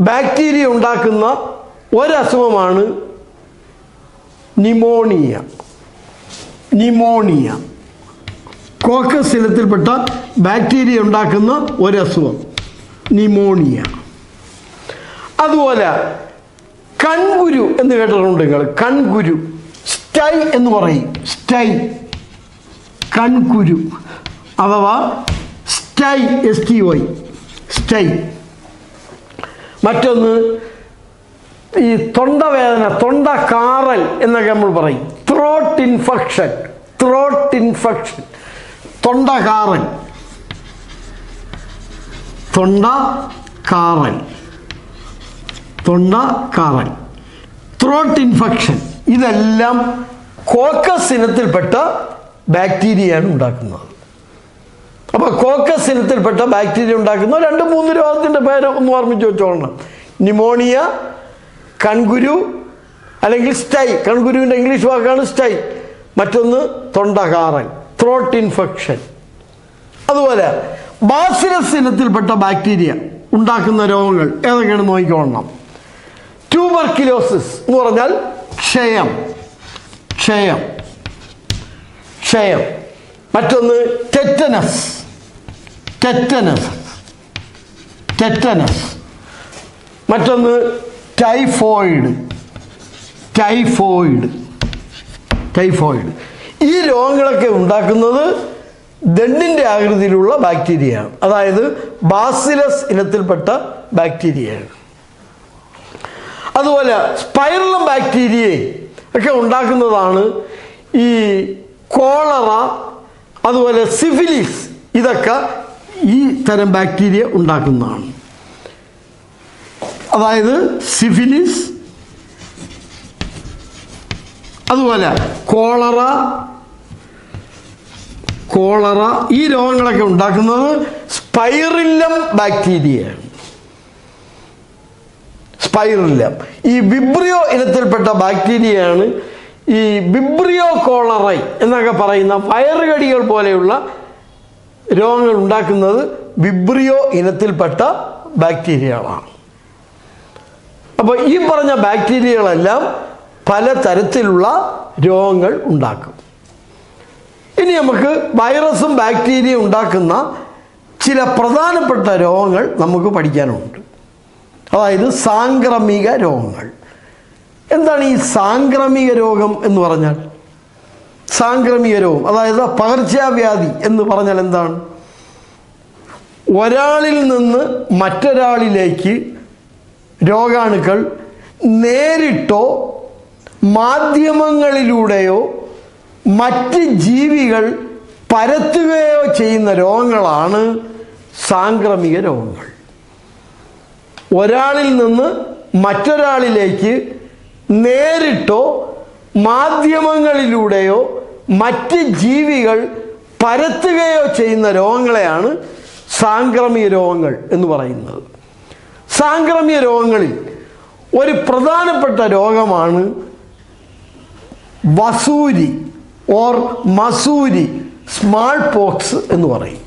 ബാക്ടീരിയ ഉണ്ടാക്കുന്ന ഒരസുഖമാണ് നിമോണിയ. നിമോണിയ. കോക്കസ് ഇനത്തിൽപ്പെട്ട ബാക്ടീരിയ ഉണ്ടാക്കുന്ന ഒരസുഖം നിമോണിയ. അതുപോലെ കൺകുരു എന്ന് കേട്ടിട്ടുണ്ട് നിങ്ങൾ. കൺകുരു. സ്റ്റൈ എന്ന് പറയും. സ്റ്റൈ. കൺകുരു അഥവാ stye S T Y stye. മറ്റൊന്ന് ഈ തൊണ്ടവേദന തൊണ്ട കാറൽ എന്നൊക്കെ നമ്മൾ പറയും. ത്രോട്ട് ഇൻഫെക്ഷൻ ത്രോട്ട് ഇൻഫെക്ഷൻ തൊണ്ട കാറൽ തൊണ്ട കാറൽ തൊണ്ട കാറൽ ത്രോട്ട് ഇൻഫെക്ഷൻ ഇതെല്ലാം കോക്കസ് ഇനത്തിൽപ്പെട്ട ബാക്ടീരിയയാണ് ഉണ്ടാക്കുന്നത്. അപ്പോൾ കോക്കസ് ഇനത്തിൽപ്പെട്ട ബാക്ടീരിയ ഉണ്ടാക്കുന്ന. രണ്ട് മൂന്ന് രോഗത്തിന്റെ പേര് ഒന്ന് ഓർമ്മിച്ച് വെച്ചോളണം. നിമോണിയ കൺകുരു അല്ലെങ്കിൽ സ്റ്റൈ കൺകുരുവിന്റെ ഇംഗ്ലീഷ് വാക്കാണ് സ്റ്റൈ മറ്റൊന്ന് തൊണ്ടകാറൻ ത്രോട്ട് ഇൻഫെക്ഷൻ അതുപോലെ ബാസിലസ് ഇനത്തിൽപ്പെട്ട ബാക്ടീരിയ ഉണ്ടാക്കുന്ന രോഗങ്ങൾ ഏതൊക്കെയാണ് നോക്കിക്കോളണം. ട്യൂബർക്കിലോസിസ് എന്ന് പറഞ്ഞാൽ ക്ഷയം. ക്ഷയം. ക്ഷയം. മറ്റൊന്ന് ടെറ്റനസ് ടെറ്റനസ് ടെറ്റനസ് മറ്റൊന്ന് ടൈഫോയിഡ് ടൈഫോയിഡ് ടൈഫോയിഡ് ഈ രോഗങ്ങളൊക്കെ ഉണ്ടാക്കുന്നത് ദണ്ണിന്റെ ആകൃതിയിലുള്ള ബാക്ടീരിയയാണ് അതായത് ബാസിലസ് ഇനത്തിൽപ്പെട്ട ബാക്ടീരിയയാണ് അതുപോലെ സ്പൈറലം ബാക്ടീരിയയെ ഒക്കെ ഉണ്ടാക്കുന്നതാണ് ഈ കോളറ അതുപോലെ സിഫിലിസ് ഇതൊക്കെ ഈ തരം ബാക്ടീരിയ ഉണ്ടാക്കുന്നതാണ്. അതായത് സിഫിലിസ് അതുപോലെ കോളറ കോളറ ഈ രോഗങ്ങളൊക്കെ ഉണ്ടാക്കുന്നത് സ്പൈറില്ലം ബാക്ടീരിയയാണ്. സ്പൈറില്ലം ഈ വിബ്രിയോ ഇനത്തിൽപ്പെട്ട ബാക്ടീരിയയാണ് ഈ ബിബ്രിയോ കോളറൈ എന്നൊക്കെ പറയുന്ന വയറുകടികൾ പോലെയുള്ള രോഗങ്ങൾ ഉണ്ടാക്കുന്നത് ബിബ്രിയോ ഇനത്തിൽപ്പെട്ട ബാക്ടീരിയകളാണ്. അപ്പോൾ ഈ പറഞ്ഞ ബാക്ടീരിയകളെല്ലാം പല തരത്തിലുള്ള രോഗങ്ങൾ ഉണ്ടാക്കും. ഇനി നമുക്ക് വൈറസും ബാക്ടീരിയയും ഉണ്ടാക്കുന്ന ചില പ്രധാനപ്പെട്ട രോഗങ്ങൾ നമുക്ക് പഠിക്കാനുണ്ട്. അതായത് സാംക്രമിക രോഗങ്ങൾ. എന്താണ് ഈ സാംക്രമിക രോഗം എന്ന് പറഞ്ഞാൽ? സാംക്രമിക രോഗം അതായത് പകർച്ചവ്യാധി എന്ന് പറഞ്ഞാൽ എന്താണ്? ഒരാളിൽ നിന്ന് മറ്റൊരാളിലേക്ക് രോഗാണുക്കൾ നേരിട്ടോ മാധ്യമങ്ങളിലൂടെയോ മറ്റ് ജീവികൾ പരത്തുകയോ ചെയ്യുന്ന രോഗങ്ങളാണ് സാംക്രമിക രോഗങ്ങൾ. ഒരാളിൽ നിന്ന് മറ്റൊരാളിലേക്ക് നേരിട്ടോ മാധ്യമങ്ങളിലൂടെയോ മറ്റ് ജീവികൾ പരത്തുകയോ ചെയ്യുന്ന രോഗങ്ങളെയാണ് സാംക്രമിക രോഗങ്ങൾ എന്ന് പറയുന്നത്. സാംക്രമിക രോഗങ്ങളിൽ ഒരു പ്രധാനപ്പെട്ട രോഗമാണ് വസൂരി ഓർ മസൂരി സ്മാൾ പോക്സ് എന്ന് പറയും.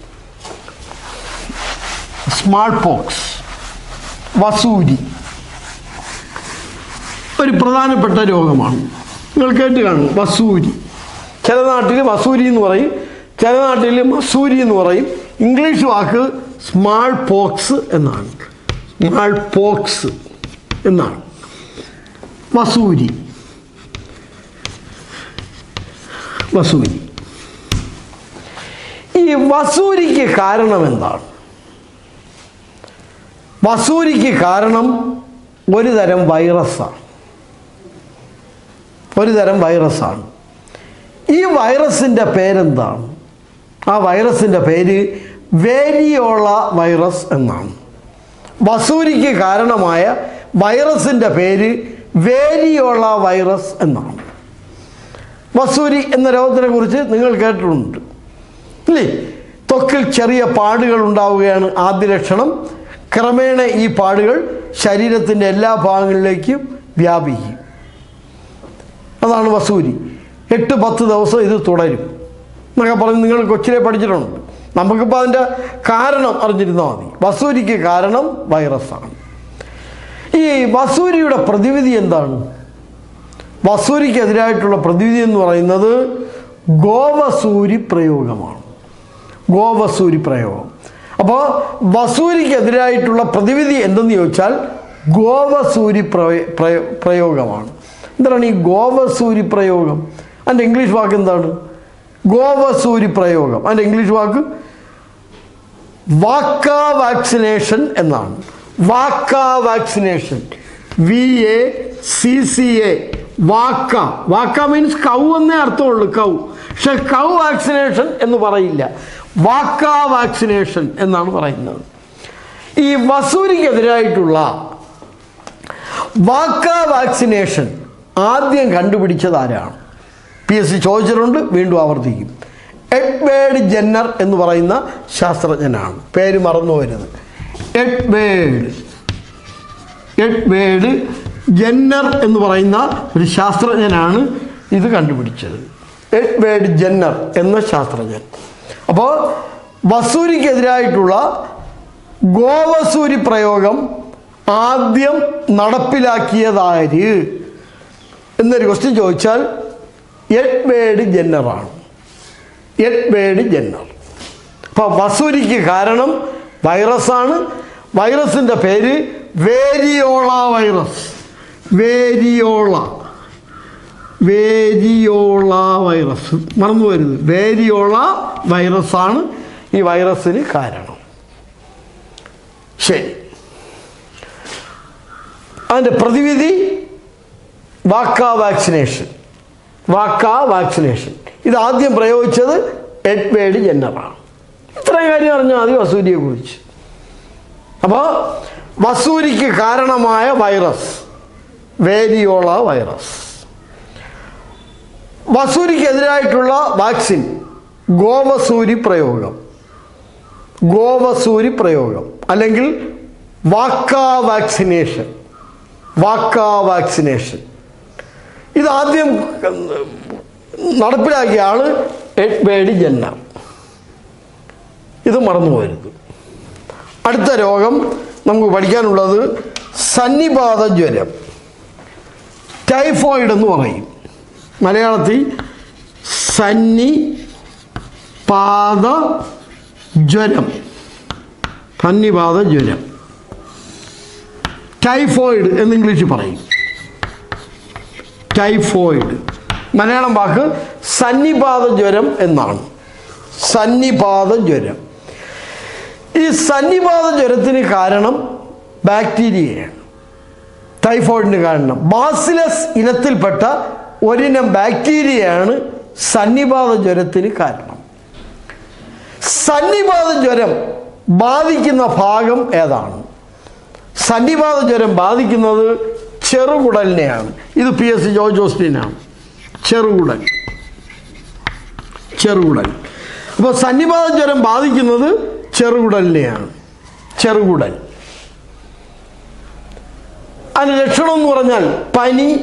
സ്മാൾ പോക്സ് വസൂരി. ഒരു പ്രധാനപ്പെട്ട രോഗമാണ്. നിങ്ങൾ കേട്ട് കാണും വസൂരി. ചില നാട്ടിൽ വസൂരി എന്ന് പറയും ചില നാട്ടിൽ മസൂരി എന്ന് പറയും. ഇംഗ്ലീഷ് വാക്ക് സ്മാൾ പോക്സ് എന്നാണ്. സ്മാൾ പോക്സ് എന്നാണ്. വസൂരി. വസൂരി. ഈ വസൂരിക്ക് കാരണം എന്താണ്? വസൂരിക്ക് കാരണം ഒരു തരം വൈറസാണ് ഒരു തരം വൈറസാണ്. ഈ വൈറസിന്റെ പേരെന്താണ്? ആ വൈറസിന്റെ പേര് വേരിയോള വൈറസ് എന്നാണ്. വസൂരിക്ക് കാരണമായ വൈറസിന്റെ പേര് വേരിയോള വൈറസ് എന്നാണ്. വസൂരി എന്ന രോഗത്തിനെ കുറിച്ച് നിങ്ങൾ കേട്ടിട്ടുണ്ട്. ഇല്ലേ? ത്വക്കിൽ ചെറിയ പാടുകൾ ഉണ്ടാവുകയാണ് ആദ്യ ലക്ഷണം. ക്രമേണ ഈ പാടുകൾ ശരീരത്തിന്റെ എല്ലാ ഭാഗങ്ങളിലേക്കും വ്യാപിക്കും. അതാണ് വസൂരി. എട്ട് പത്ത് ദിവസം ഇത് തുടരും. എന്നൊക്കെ പറഞ്ഞ് നിങ്ങൾ കൊച്ചിലെ പഠിച്ചിട്ടുണ്ട്. നമുക്കിപ്പോൾ അതിന്റെ കാരണം അറിഞ്ഞിരുന്നാൽ മതി. വസൂരിക്ക് കാരണം വൈറസാണ്. ഈ വസൂരിയുടെ പ്രതിവിധി എന്താണ്? വസൂരിക്കെതിരായിട്ടുള്ള പ്രതിവിധി എന്ന് പറയുന്നത് ഗോവസൂരി പ്രയോഗമാണ്. ഗോവസൂരി പ്രയോഗം. അപ്പോൾ വസൂരിക്കെതിരായിട്ടുള്ള പ്രതിവിധി എന്തെന്ന് ചോദിച്ചാൽ ഗോവസൂരി പ്രയോ പ്രയ- പ്രയോഗമാണ്. എന്താണ് ഈ ഗോവസൂരി പ്രയോഗം? അതിന്റെ ഇംഗ്ലീഷ് വാക്ക് എന്താണ്? ഗോവസൂരി പ്രയോഗം. അതിന്റെ ഇംഗ്ലീഷ് വാക്ക് വാക്ക വാക്സിനേഷൻ എന്നാണ്. Vacca vaccination. V A C C A vacca. Vacca means cow എന്നേ അർത്ഥമുള്ളൂ കൗ പക്ഷെ കൗ വാക്സിനേഷൻ എന്ന് പറയില്ല. വാക്ക വാക്സിനേഷൻ എന്നാണ് പറയുന്നത്. ഈ വസൂരിക്കെതിരായിട്ടുള്ള വാക്ക വാക്സിനേഷൻ ആദ്യം കണ്ടുപിടിച്ചത് ആരാണ്? പി എസ് സി ചോദിച്ചിട്ടുണ്ട് വീണ്ടും ആവർത്തിക്കും. എഡ്വേഡ് ജെന്നർ എന്ന് പറയുന്ന ശാസ്ത്രജ്ഞനാണ്. പേര് മറന്നു വരുന്നത് എഡ്വേഡ് എഡ്വേഡ് ജെന്നർ എന്ന് പറയുന്ന ഒരു ശാസ്ത്രജ്ഞനാണ് ഇത് കണ്ടുപിടിച്ചത്. എഡ്വേഡ് ജെന്നർ എന്ന ശാസ്ത്രജ്ഞൻ. അപ്പോൾ വസൂരിക്കെതിരായിട്ടുള്ള ഗോവസൂരി പ്രയോഗം ആദ്യം നടപ്പിലാക്കിയതാര് എന്നൊരു ക്വസ്റ്റ്യൻ ചോദിച്ചാൽ എഡ്വേഡ് ജെന്നറാണ്. എഡ്വേഡ് ജെന്നർ. അപ്പോൾ വസൂരിക്ക് കാരണം വൈറസാണ്. വൈറസിന്റെ പേര് variola virus. Variola. Variola virus. മറന്നു വരുന്നത് വേരിയോള വൈറസാണ് ഈ വൈറസിന് കാരണം. ശരി. അതിന്റെ പ്രതിവിധി വാക്ക വാക്സിനേഷൻ. വാക്ക വാക്സിനേഷൻ. ഇത് ആദ്യം പ്രയോഗിച്ചത് എഡ്വേഡ് ജെന്നറാണ്. ഇത്രയും കാര്യം അറിഞ്ഞാൽ മതി വസൂരിയെ കുറിച്ച്. അപ്പോൾ വസൂരിക്ക് കാരണമായ വൈറസ് വേരിയോള വൈറസ്. വസൂരിക്കെതിരായിട്ടുള്ള വാക്സിൻ ഗോവസൂരി പ്രയോഗം. ഗോവസൂരി പ്രയോഗം. അല്ലെങ്കിൽ വാക്ക വാക്സിനേഷൻ. വാക്ക വാക്സിനേഷൻ. ഇതാദ്യം നടപ്പിലാക്കിയ ആൾ എഡ്വേർഡ് ജന്ന. ഇത് മറന്നു പോരുത് അടുത്ത രോഗം നമുക്ക് പഠിക്കാനുള്ളത് സന്നിപാത ജ്വരം. ടൈഫോയിഡ് എന്ന് പറയും. മലയാളത്തിൽ സന്നി പാത ജ്വരം. സന്നിപാത ജ്വരം. ടൈഫോയിഡ് എന്ന് ഇംഗ്ലീഷിൽ പറയും. ടൈഫോയിഡ് മലയാളം വാക്ക് സന്നിപാത ജ്വരം എന്നാണ്. സന്നിപാത ജ്വരം. ഈ സന്നിപാത ജ്വരത്തിന് കാരണം ബാക്ടീരിയയാണ്. ടൈഫോയിഡിന് കാരണം. ബാസിലസ് ഇനത്തിൽപ്പെട്ട ഒരിനം ബാക്ടീരിയയാണ് സന്നിപാത ജ്വരത്തിന് കാരണം. സന്നിപാത ജ്വരം ബാധിക്കുന്ന ഭാഗം ഏതാണ്? സന്നിപാത ജ്വരം ബാധിക്കുന്നത് ചെറുകുടലിനെയാണ്. ഇത് പി എസ് ജോർജ് ജോസ്റ്റിനാണ് ചെറുകുടൽ. ചെറുകുടൽ. അപ്പോൾ സന്നിപാത ജ്വരം ബാധിക്കുന്നത് ചെറുകുടലിനെയാണ്. ചെറുകുടൽ. അതിന് ലക്ഷണം എന്ന് പറഞ്ഞാൽ പനി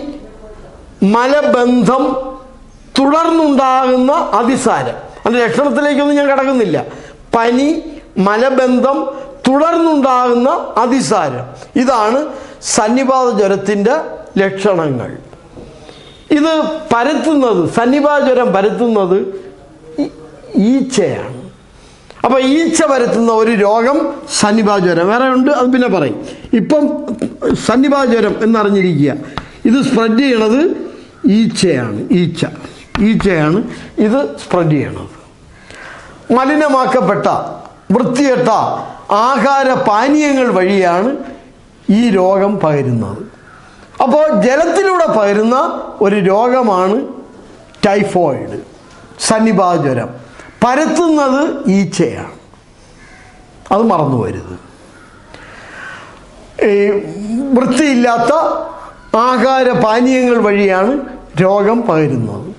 മലബന്ധം തുടർന്നുണ്ടാകുന്ന അതിസാരം. അതിന്റെ ലക്ഷണത്തിലേക്കൊന്നും ഞാൻ കിടക്കുന്നില്ല. പനി മലബന്ധം തുടർന്നുണ്ടാകുന്ന അതിസാരം. ഇതാണ് സന്നിപാത ജ്വരത്തിന്റെ ലക്ഷണങ്ങൾ. ഇത് പരത്തുന്നത് സന്നിപാത ജ്വരം പരത്തുന്നത് ഈച്ചയാണ്. അപ്പോൾ ഈച്ച പരത്തുന്ന ഒരു രോഗം സന്നിപാത ജ്വരം. വേറെ ഉണ്ട് അത് പിന്നെ പറയും. ഇപ്പം സന്നിപാത ജ്വരം എന്നറിഞ്ഞിരിക്കുക. ഇത് സ്പ്രെഡ് ചെയ്യണത് ഈച്ചയാണ് ഈച്ച. ഈച്ചയാണ് ഇത് സ്പ്രെഡ് ചെയ്യണത്. മലിനമാക്കപ്പെട്ട വൃത്തികെട്ട ആഹാര പാനീയങ്ങൾ വഴിയാണ് ഈ രോഗം പകരുന്നത്. അപ്പോൾ ജലത്തിലൂടെ പകരുന്ന ഒരു രോഗമാണ് ടൈഫോയിഡ് സന്നിപാജ്വരം പരത്തുന്നത് ഈച്ചയാണ്. അത് മറന്നു വരുത് ഈ വൃത്തിയില്ലാത്ത ആഹാര പാനീയങ്ങൾ വഴിയാണ് രോഗം പകരുന്നത്.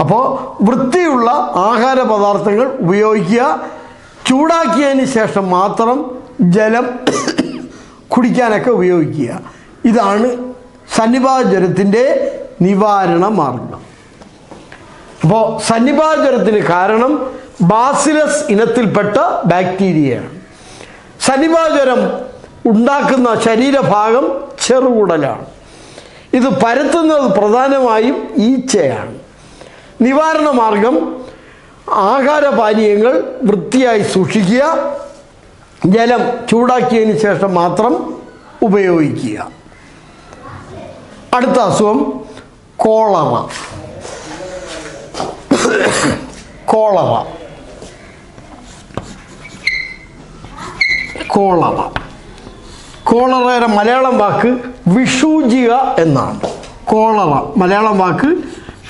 അപ്പോൾ വൃത്തിയുള്ള ആഹാര പദാർത്ഥങ്ങൾ ഉപയോഗിക്കുക ചൂടാക്കിയതിന് ശേഷം മാത്രം ജലം കുടിക്കാനൊക്കെ ഉപയോഗിക്കുക. ഇതാണ് സന്നിപാത ജ്വരത്തിന്റെ നിവാരണ മാർഗം. അപ്പോൾ സന്നിപാത ജ്വരത്തിന് കാരണം ബാസിലസ് ഇനത്തിൽപ്പെട്ട ബാക്ടീരിയയാണ്. സന്നിപാത ജ്വരം ഉണ്ടാക്കുന്ന ശരീരഭാഗം ചെറുകുടലാണ്. ഇത് പരത്തുന്നത് പ്രധാനമായും ഈച്ചയാണ്. നിവാരണ മാർഗം ആഹാരപാനീയങ്ങൾ വൃത്തിയായി സൂക്ഷിക്കുക ജലം ചൂടാക്കിയതിന് ശേഷം മാത്രം ഉപയോഗിക്കുക. അടുത്ത അസുഖം കോളറ കോളറ കോളറ കോളറയുടെ മലയാളം വാക്ക് വിഷൂജിക എന്നാണ്. കോളറ മലയാളം വാക്ക്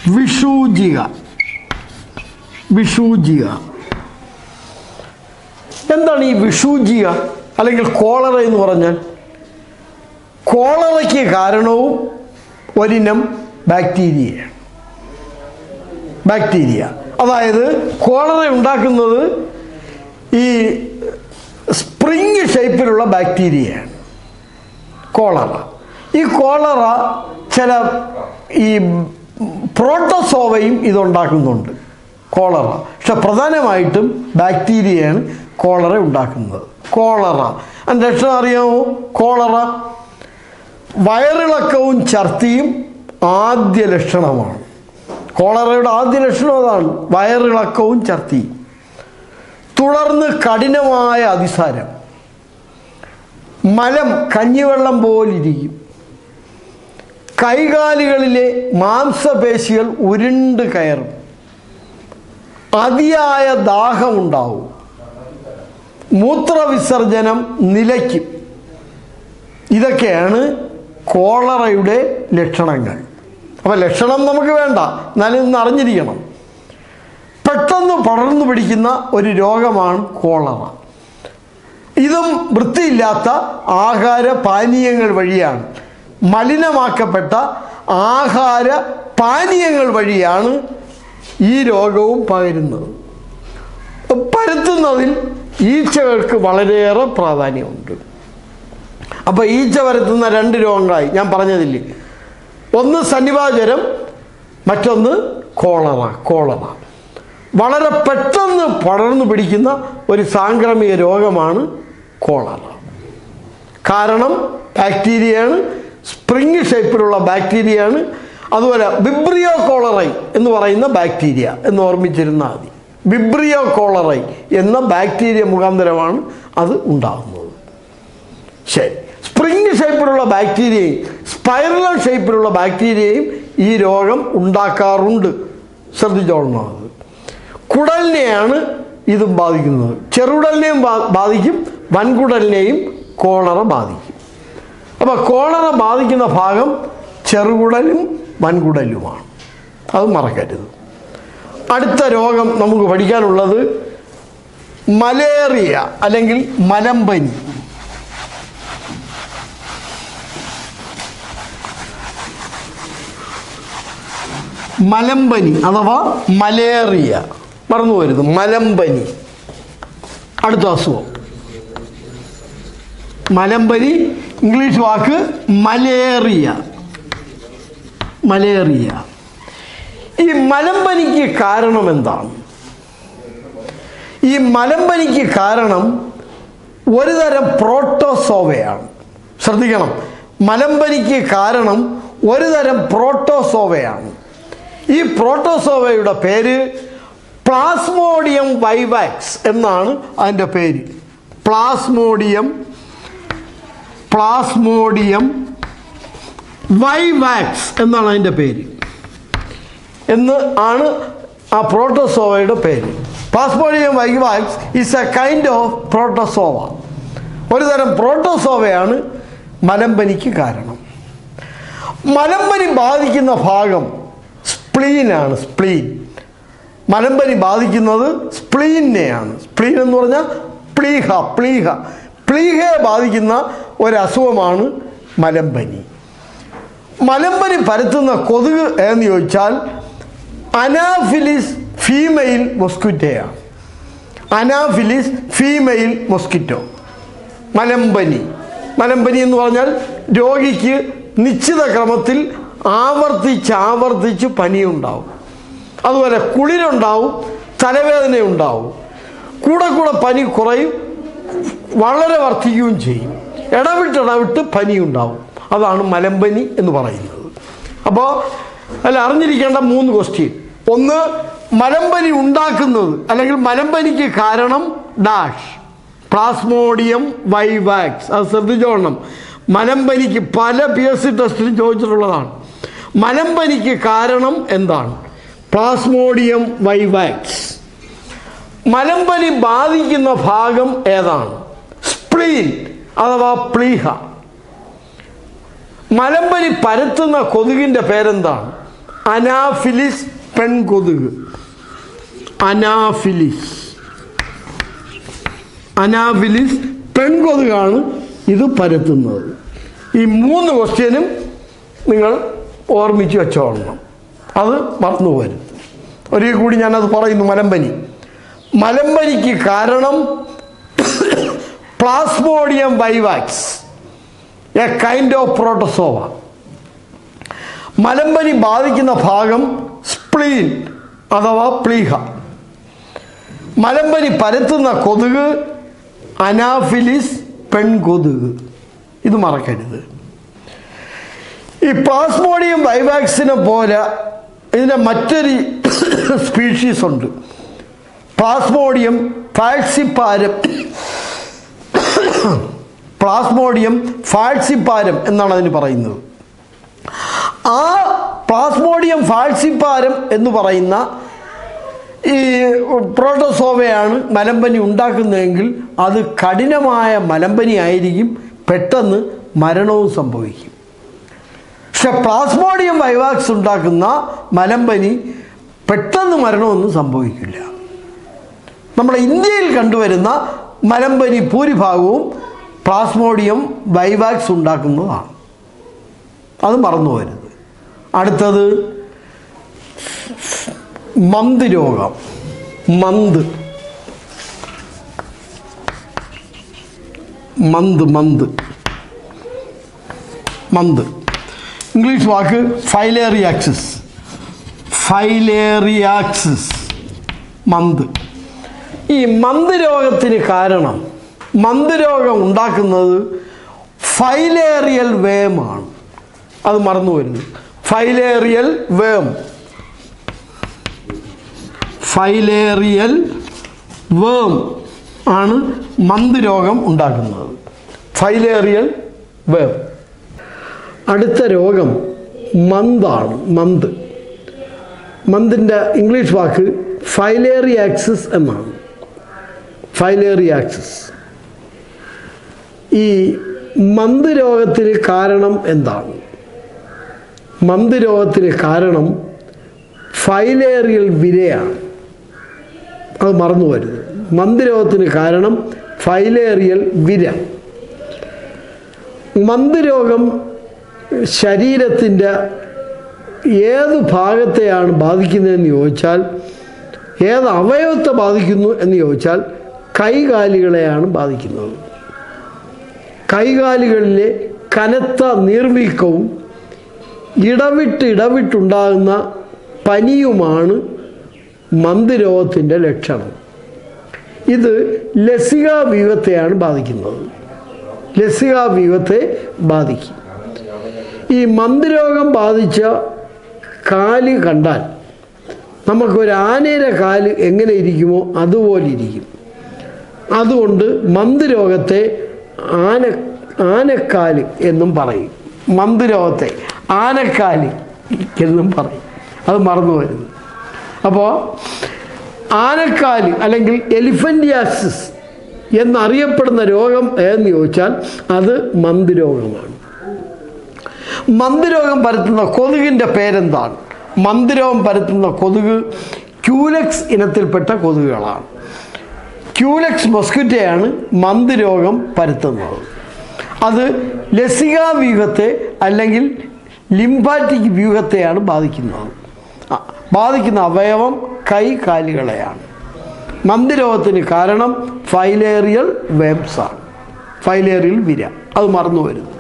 വിഷൂജിക. വിഷൂജിക എന്താണ് ഈ വിഷൂജിയ അല്ലെങ്കിൽ കോളറ എന്ന് പറഞ്ഞാൽ? കോളറയ്ക്ക് കാരണവും ഒരിനം ബാക്ടീരിയയാണ് ബാക്ടീരിയ. അതായത് കോളറ ഉണ്ടാക്കുന്നത് ഈ സ്പ്രിങ് ഷേപ്പിലുള്ള ബാക്ടീരിയയാണ്. കോളറ. ഈ കോളറ ചില ഈ പ്രോട്ടോസോവയും ഇതുണ്ടാക്കുന്നുണ്ട്. കോളറ. പക്ഷെ പ്രധാനമായിട്ടും ബാക്ടീരിയയാണ് കോളറ ഉണ്ടാക്കുന്നത്. കോളറ. അതിന്റെ ലക്ഷണം അറിയാമോ കോളറ വയറിളക്കവും ഛർദിയും ആദ്യ ലക്ഷണമാണ്. കോളറയുടെ ആദ്യ ലക്ഷണം അതാണ്. വയറിളക്കവും ഛർദിയും. തുടർന്ന് കഠിനമായ അതിസാരം. മലം കഞ്ഞിവെള്ളം പോലിരിക്കും. കൈകാലുകളിലെ മാംസപേശികൾ ഉരുണ്ട് കയറും. അതിയായ ദാഹമുണ്ടാവും. മൂത്രവിസർജനം നിലയ്ക്കും. ഇതൊക്കെയാണ് കോളറയുടെ ലക്ഷണങ്ങൾ. അപ്പോൾ ലക്ഷണം നമുക്ക് വേണ്ട. എന്നാലും ഇന്ന് അറിഞ്ഞിരിക്കണം. പെട്ടെന്ന് പടർന്നു പിടിക്കുന്ന ഒരു രോഗമാണ് കോളറ. ഇതും വൃത്തിയില്ലാത്ത ആഹാര പാനീയങ്ങൾ വഴിയാണ്. മലിനമാക്കപ്പെട്ട ആഹാര പാനീയങ്ങൾ വഴിയാണ് ഈ രോഗവും പകരുന്നത് പരത്തുന്നതിൽ ഈച്ചകൾക്ക് വളരെയേറെ പ്രാധാന്യമുണ്ട്. അപ്പോൾ ഈച്ച പരത്തുന്ന രണ്ട് രോഗങ്ങളായി ഞാൻ പറഞ്ഞതില്ലേ? ഒന്ന് സന്നിവാചരം മറ്റൊന്ന് കോളറ കോളറ. വളരെ പെട്ടെന്ന് പടർന്നു പിടിക്കുന്ന ഒരു സാംക്രമിക രോഗമാണ് കോളറ. കാരണം ബാക്ടീരിയയാണ് സ്പ്രിങ് ഷേപ്പിലുള്ള ബാക്ടീരിയയാണ് അതുപോലെ വിബ്രിയോ കോളറൈ എന്ന് പറയുന്ന ബാക്ടീരിയ എന്ന് ഓർമ്മിച്ചിരുന്നാൽ മതി. വിബ്രിയോ കോളറൈ എന്ന ബാക്ടീരിയ മുഖാന്തരമാണ് അത് ഉണ്ടാകുന്നത്. ശരി. സ്പ്രിങ് ഷേപ്പിലുള്ള ബാക്ടീരിയയും സ്പൈറൽ ഷേപ്പിലുള്ള ബാക്ടീരിയയും ഈ രോഗം ഉണ്ടാക്കാറുണ്ട്. ശ്രദ്ധിച്ചോളണം കുടലിനെയാണ് ഇതും ബാധിക്കുന്നത്. ചെറുകുടലിനെയും ബാധിക്കും വൻകുടലിനെയും കോളറ ബാധിക്കും. അപ്പോൾ കോളറ ബാധിക്കുന്ന ഭാഗം ചെറുകുടലും വൻകുടലുമാണ്. അത് മറക്കരുത്. അടുത്ത രോഗം നമുക്ക് പഠിക്കാനുള്ളത് മലേറിയ അല്ലെങ്കിൽ മലമ്പനി. മലമ്പനി അഥവാ മലേറിയ. മറന്നു വരുന്നു മലമ്പനി. അടുത്ത അസുഖം. മലമ്പനി ഇംഗ്ലീഷ് വാക്ക് മലേറിയ. മലേറിയ. ഈ മലമ്പനിക്ക് കാരണം എന്താണ്? ഈ മലമ്പനിക്ക് കാരണം ഒരു തരം പ്രോട്ടോസോവയാണ്. ശ്രദ്ധിക്കണം. മലമ്പനിക്ക് കാരണം ഒരു തരം പ്രോട്ടോസോവയാണ്. ഈ പ്രോട്ടോസോവയുടെ പേര് പ്ലാസ്മോഡിയം വൈവാക്സ് എന്നാണ് അതിന്റെ പേര്. പ്ലാസ്മോഡിയം പ്ലാസ്മോഡിയം വൈവാക്സ് എന്നാണ് അതിന്റെ പേര്. എന്ന് ആണ് ആ പ്രോട്ടോസോവയുടെ പേര്. Plasmodium vivax is a kind of protozoa. ഒരു തരം പ്രോട്ടോസോവയാണ് മലമ്പനിക്ക് കാരണം. മലമ്പനി ബാധിക്കുന്ന ഭാഗം സ്പ്ലീനാണ് സ്പ്ലീൻ മലമ്പനി ബാധിക്കുന്നത് സ്പ്ലീനെയാണ് സ്പ്ലീൻ എന്ന് പറഞ്ഞാൽ പ്ലീഹ പ്ലീഹ. പ്ലീഹയെ ബാധിക്കുന്ന ഒരു അസുഖമാണ് മലമ്പനി. മലമ്പനി പരത്തുന്ന കൊതുക് എന്ന് ചോദിച്ചാൽ അനാഫിലിസ് ഫീമെയിൽ മൊസ്കിറ്റോയാണ്. Anopheles female mosquito. മലമ്പനി. മലമ്പനി എന്ന് പറഞ്ഞാൽ രോഗിക്ക് നിശ്ചിത ക്രമത്തിൽ ആവർത്തിച്ച് ആവർത്തിച്ച് പനിയുണ്ടാവും. അതുപോലെ കുളിരുണ്ടാവും തലവേദന ഉണ്ടാവും കൂടെ കൂടെ പനി കുറയും വളരെ വർദ്ധിക്കുകയും ചെയ്യും. ഇടവിട്ട് ഇടവിട്ട് പനി ഉണ്ടാവും അതാണ് മലമ്പനി എന്ന് പറയുന്നത്. അപ്പോൾ അല്ല അറിഞ്ഞിരിക്കേണ്ട മൂന്ന് ക്വസ്റ്റ്യൻ ഒന്ന് മലമ്പനി ഉണ്ടാക്കുന്നത് അല്ലെങ്കിൽ മലമ്പനിക്ക് കാരണം ഡാഷ്. പ്ലാസ്മോഡിയം വൈവാക്സ് അത് ശ്രദ്ധിച്ചോളണം. മലമ്പനിക്ക് പല പി എസ് സി ടെസ്റ്റിലും ചോദിച്ചിട്ടുള്ളതാണ്. മലമ്പനിക്ക് കാരണം എന്താണ്? പ്ലാസ്മോഡിയം വൈവാക്സ് മലമ്പനി ബാധിക്കുന്ന ഭാഗം ഏതാണ്? സ്പ്ലീൻ അഥവാ പ്ലീഹ. മലമ്പനി പരത്തുന്ന കൊതുകിന്റെ പേരെന്താണ് അനാഫിലിസ് പെൺകൊതുക്. അനാഫിലിസ്. അനാഫിലിസ് പെൺകൊതുകാണ് ഇത് പരത്തുന്നത്. ഈ മൂന്ന് ക്വസ്റ്റ്യനും നിങ്ങൾ ഓർമ്മിച്ച് വെച്ചോളണം. അത് മറന്നു പോരുത്. ഒരിക്കൽ കൂടി ഞാനത് പറയുന്നു മലമ്പനി. മലമ്പനിക്ക് കാരണം Plasmodium vivax. A kind of protozoa മലമ്പനി ബാധിക്കുന്ന ഭാഗം സ്പ്ലീൻ അഥവാ പ്ലീഹ. മലമ്പനി പരത്തുന്ന കൊതുക് അനാഫിലിസ് പെൺകൊതുക്. ഇത് മറക്കരുത്. ഈ പ്ലാസ്മോഡിയം വൈവാക്സിനെ പോലെ ഇതിന്റെ മറ്റൊരു സ്പീഷീസ് ഉണ്ട്. പ്ലാസ്മോഡിയം ഫാക്സിപ്പാരം പ്ലാസ്മോഡിയം ഫാൾസിപ്പാരം എന്നാണ് അതിന് പറയുന്നത്. ആ പ്ലാസ്മോഡിയം ഫാൾസിപ്പാരം എന്ന് പറയുന്ന ഈ പ്രോട്ടോസോവയാണ് മലമ്പനി ഉണ്ടാക്കുന്നതെങ്കിൽ അത് കഠിനമായ മലമ്പനി ആയിരിക്കും പെട്ടെന്ന് മരണവും സംഭവിക്കും. പക്ഷെ പ്ലാസ്മോഡിയം വൈവാക്സ് ഉണ്ടാക്കുന്ന മലമ്പനി പെട്ടെന്ന് മരണമൊന്നും സംഭവിക്കില്ല. നമ്മുടെ ഇന്ത്യയിൽ കണ്ടുവരുന്ന മലമ്പനി ഭൂരിഭാഗവും പ്ലാസ്മോഡിയം വൈവാക്സ് ഉണ്ടാക്കുന്നതാണ് അത് മറന്നു പോരുത് അടുത്തത് മന്ത് രോഗം. മന്ത്. മന്ത് മന്ത്. മന്ത്. ഇംഗ്ലീഷ് വാക്ക് ഫൈലേറിയാക്സിസ് ഫൈലേറിയാക്സിസ് മന്ത്. ഈ മന്ത് രോഗത്തിന് കാരണം മന്ത് രോഗം ഉണ്ടാക്കുന്നത് ഫൈലേറിയൽ വേമാണ് അത് മറന്നു വരുന്നു ഫൈലേറിയൽ വേം. ഫൈലേറിയൽ വേം ആണ് മന്ദരോഗം ഉണ്ടാക്കുന്നത്. ഫൈലേറിയൽ വേം. അടുത്ത രോഗം മന്താണ് മന്ത്. മന്തിന്റെ ഇംഗ്ലീഷ് വാക്ക് ഫൈലേറിയാക്സിസ് എന്നാണ്. ഫൈലേറിയാക്സിസ്. ഈ മന്ത് രോഗത്തിന് കാരണം എന്താണ്? മന്ത് രോഗത്തിന് കാരണം ഫൈലേറിയൽ വിരയാണ്. അത് മറന്നു വരുന്നത് മന്ത് രോഗത്തിന് കാരണം ഫൈലേറിയൽ വിര. മന്ത് രോഗം ശരീരത്തിന്റെ ഏത് ഭാഗത്തെയാണ് ബാധിക്കുന്നതെന്ന് ചോദിച്ചാൽ ഏത് അവയവത്തെ ബാധിക്കുന്നു എന്ന് ചോദിച്ചാൽ കൈകാലികളെയാണ് ബാധിക്കുന്നത്. കൈകാലുകളിലെ കനത്ത നീർവീക്കവും ഇടവിട്ട് ഇടവിട്ടുണ്ടാകുന്ന പനിയുമാണ് മന്ദരോഗത്തിന്റെ ലക്ഷണം. ഇത് ലസികാ വ്യൂഹത്തെയാണ് ബാധിക്കുന്നത്. ലസികാ വ്യൂഹത്തെ ബാധിക്കും. ഈ മന്ദരോഗം ബാധിച്ച കാൽ കണ്ടാൽ നമുക്കൊരു ആനയുടെ കാൽ എങ്ങനെ ഇരിക്കുമോ അതുപോലെ ഇരിക്കും. അതുകൊണ്ട് മന്ദരോഗത്തെ ആന ആനക്കാൽ എന്നും പറയും. മന്ദരോഗത്തെ ആനക്കാൽ എന്നും പറയും. അത് മറന്നു വരുന്നു അപ്പോൾ ആനക്കാൽ അല്ലെങ്കിൽ എലിഫന്റിയാസിസ് എന്നറിയപ്പെടുന്ന രോഗം ഏതെന്ന് ചോദിച്ചാൽ അത് മന്ദരോഗമാണ്. മന്ദരോഗം പരത്തുന്ന കൊതുകിന്റെ പേരെന്താണ്? മന്ദരോഗം പരത്തുന്ന കൊതുക് ക്യൂലക്സ് ഇനത്തിൽപ്പെട്ട കൊതുകുകളാണ്. ക്യൂലക്സ് മൊസ്കിറ്റയാണ് മന്ദരോഗം പരത്തുന്നത്. അത് ലസികാ വ്യൂഹത്തെ അല്ലെങ്കിൽ ലിംബാറ്റിക് വ്യൂഹത്തെയാണ് ബാധിക്കുന്നത്. ബാധിക്കുന്ന അവയവം കൈ കാലുകളെയാണ്. മന്ദരോഗത്തിന് കാരണം ഫൈലേറിയൽ വേബ്സാണ് ഫൈലേറിയൽ വിര. അത് മറന്നു വരുന്നു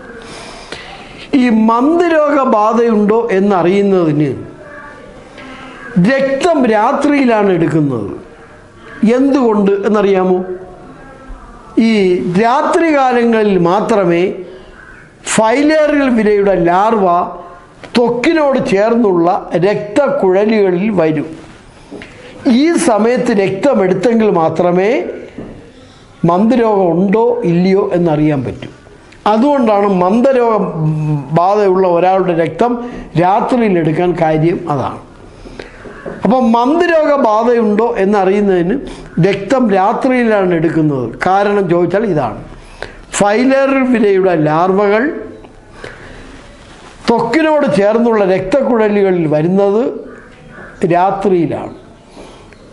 ഈ മന്ദരോഗ ബാധയുണ്ടോ എന്നറിയുന്നതിന് രക്തം രാത്രിയിലാണ് എടുക്കുന്നത്. എന്തുകൊണ്ട് എന്നറിയാമോ? ഈ രാത്രികാലങ്ങളിൽ മാത്രമേ ഫൈലേറിയൽ വിരയുടെ ലാർവ ത്വക്കിനോട് ചേർന്നുള്ള രക്തക്കുഴലുകളിൽ വരൂ. ഈ സമയത്ത് രക്തമെടുത്തെങ്കിൽ മാത്രമേ മന്ദരോഗം ഉണ്ടോ ഇല്ലയോ എന്നറിയാൻ പറ്റൂ. അതുകൊണ്ടാണ് മന്ദരോഗ ബാധയുള്ള ഒരാളുടെ രക്തം രാത്രിയിൽ എടുക്കാൻ കാര്യം അതാണ്. അപ്പോൾ മന്ദരോഗ ബാധയുണ്ടോ എന്നറിയുന്നതിന് രക്തം രാത്രിയിലാണ് എടുക്കുന്നത്. കാരണം ചോദിച്ചാൽ ഇതാണ്. ഫൈലർ വിലയുടെ ലാർവകൾ ത്വക്കിനോട് ചേർന്നുള്ള രക്തക്കുഴലുകളിൽ വരുന്നത് രാത്രിയിലാണ്.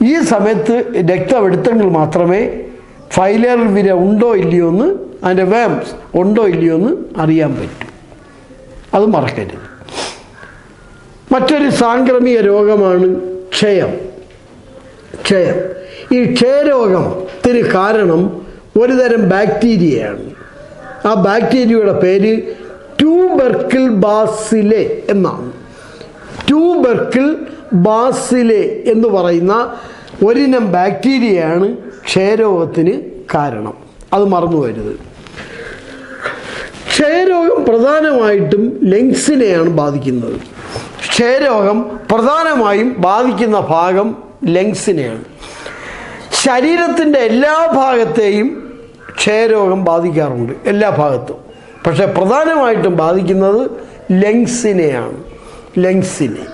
ഈ സമയത്ത് രക്തം എടുത്തെങ്കിൽ മാത്രമേ ഫൈലറിൽ വില ഉണ്ടോ ഇല്ലയോ എന്ന് അതിന്റെ വേംസ് ഉണ്ടോ ഇല്ലയോ എന്ന് അറിയാൻ പറ്റും. അത് മറക്കരുത്. മറ്റൊരു സാംക്രമിക രോഗമാണ് ക്ഷയം. ക്ഷയം. ഈ ക്ഷയരോഗത്തിന് കാരണം ഒരുതരം ബാക്ടീരിയയാണ്. ആ ബാക്ടീരിയയുടെ പേര് ട്യൂബർക്കിൽ ബാസിലെ എന്നാണ്. ട്യൂബർക്കിൽ ബാസിലെ എന്ന് പറയുന്ന ഒരിനം ബാക്ടീരിയയാണ് ക്ഷയരോഗത്തിന് കാരണം. അത് മറന്നു വരുത് ക്ഷയരോഗം പ്രധാനമായിട്ടും ലങ്സിനെയാണ് ബാധിക്കുന്നത്. ക്ഷയരോഗം പ്രധാനമായും ബാധിക്കുന്ന ഭാഗം ലങ്സിനെയാണ്. ശരീരത്തിന്റെ എല്ലാ ഭാഗത്തെയും ക്ഷയരോഗം ബാധിക്കാറുണ്ട് എല്ലാ ഭാഗത്തും. പക്ഷെ പ്രധാനമായിട്ടും ബാധിക്കുന്നത് ലങ്സിനെയാണ് ലങ്സിനെ.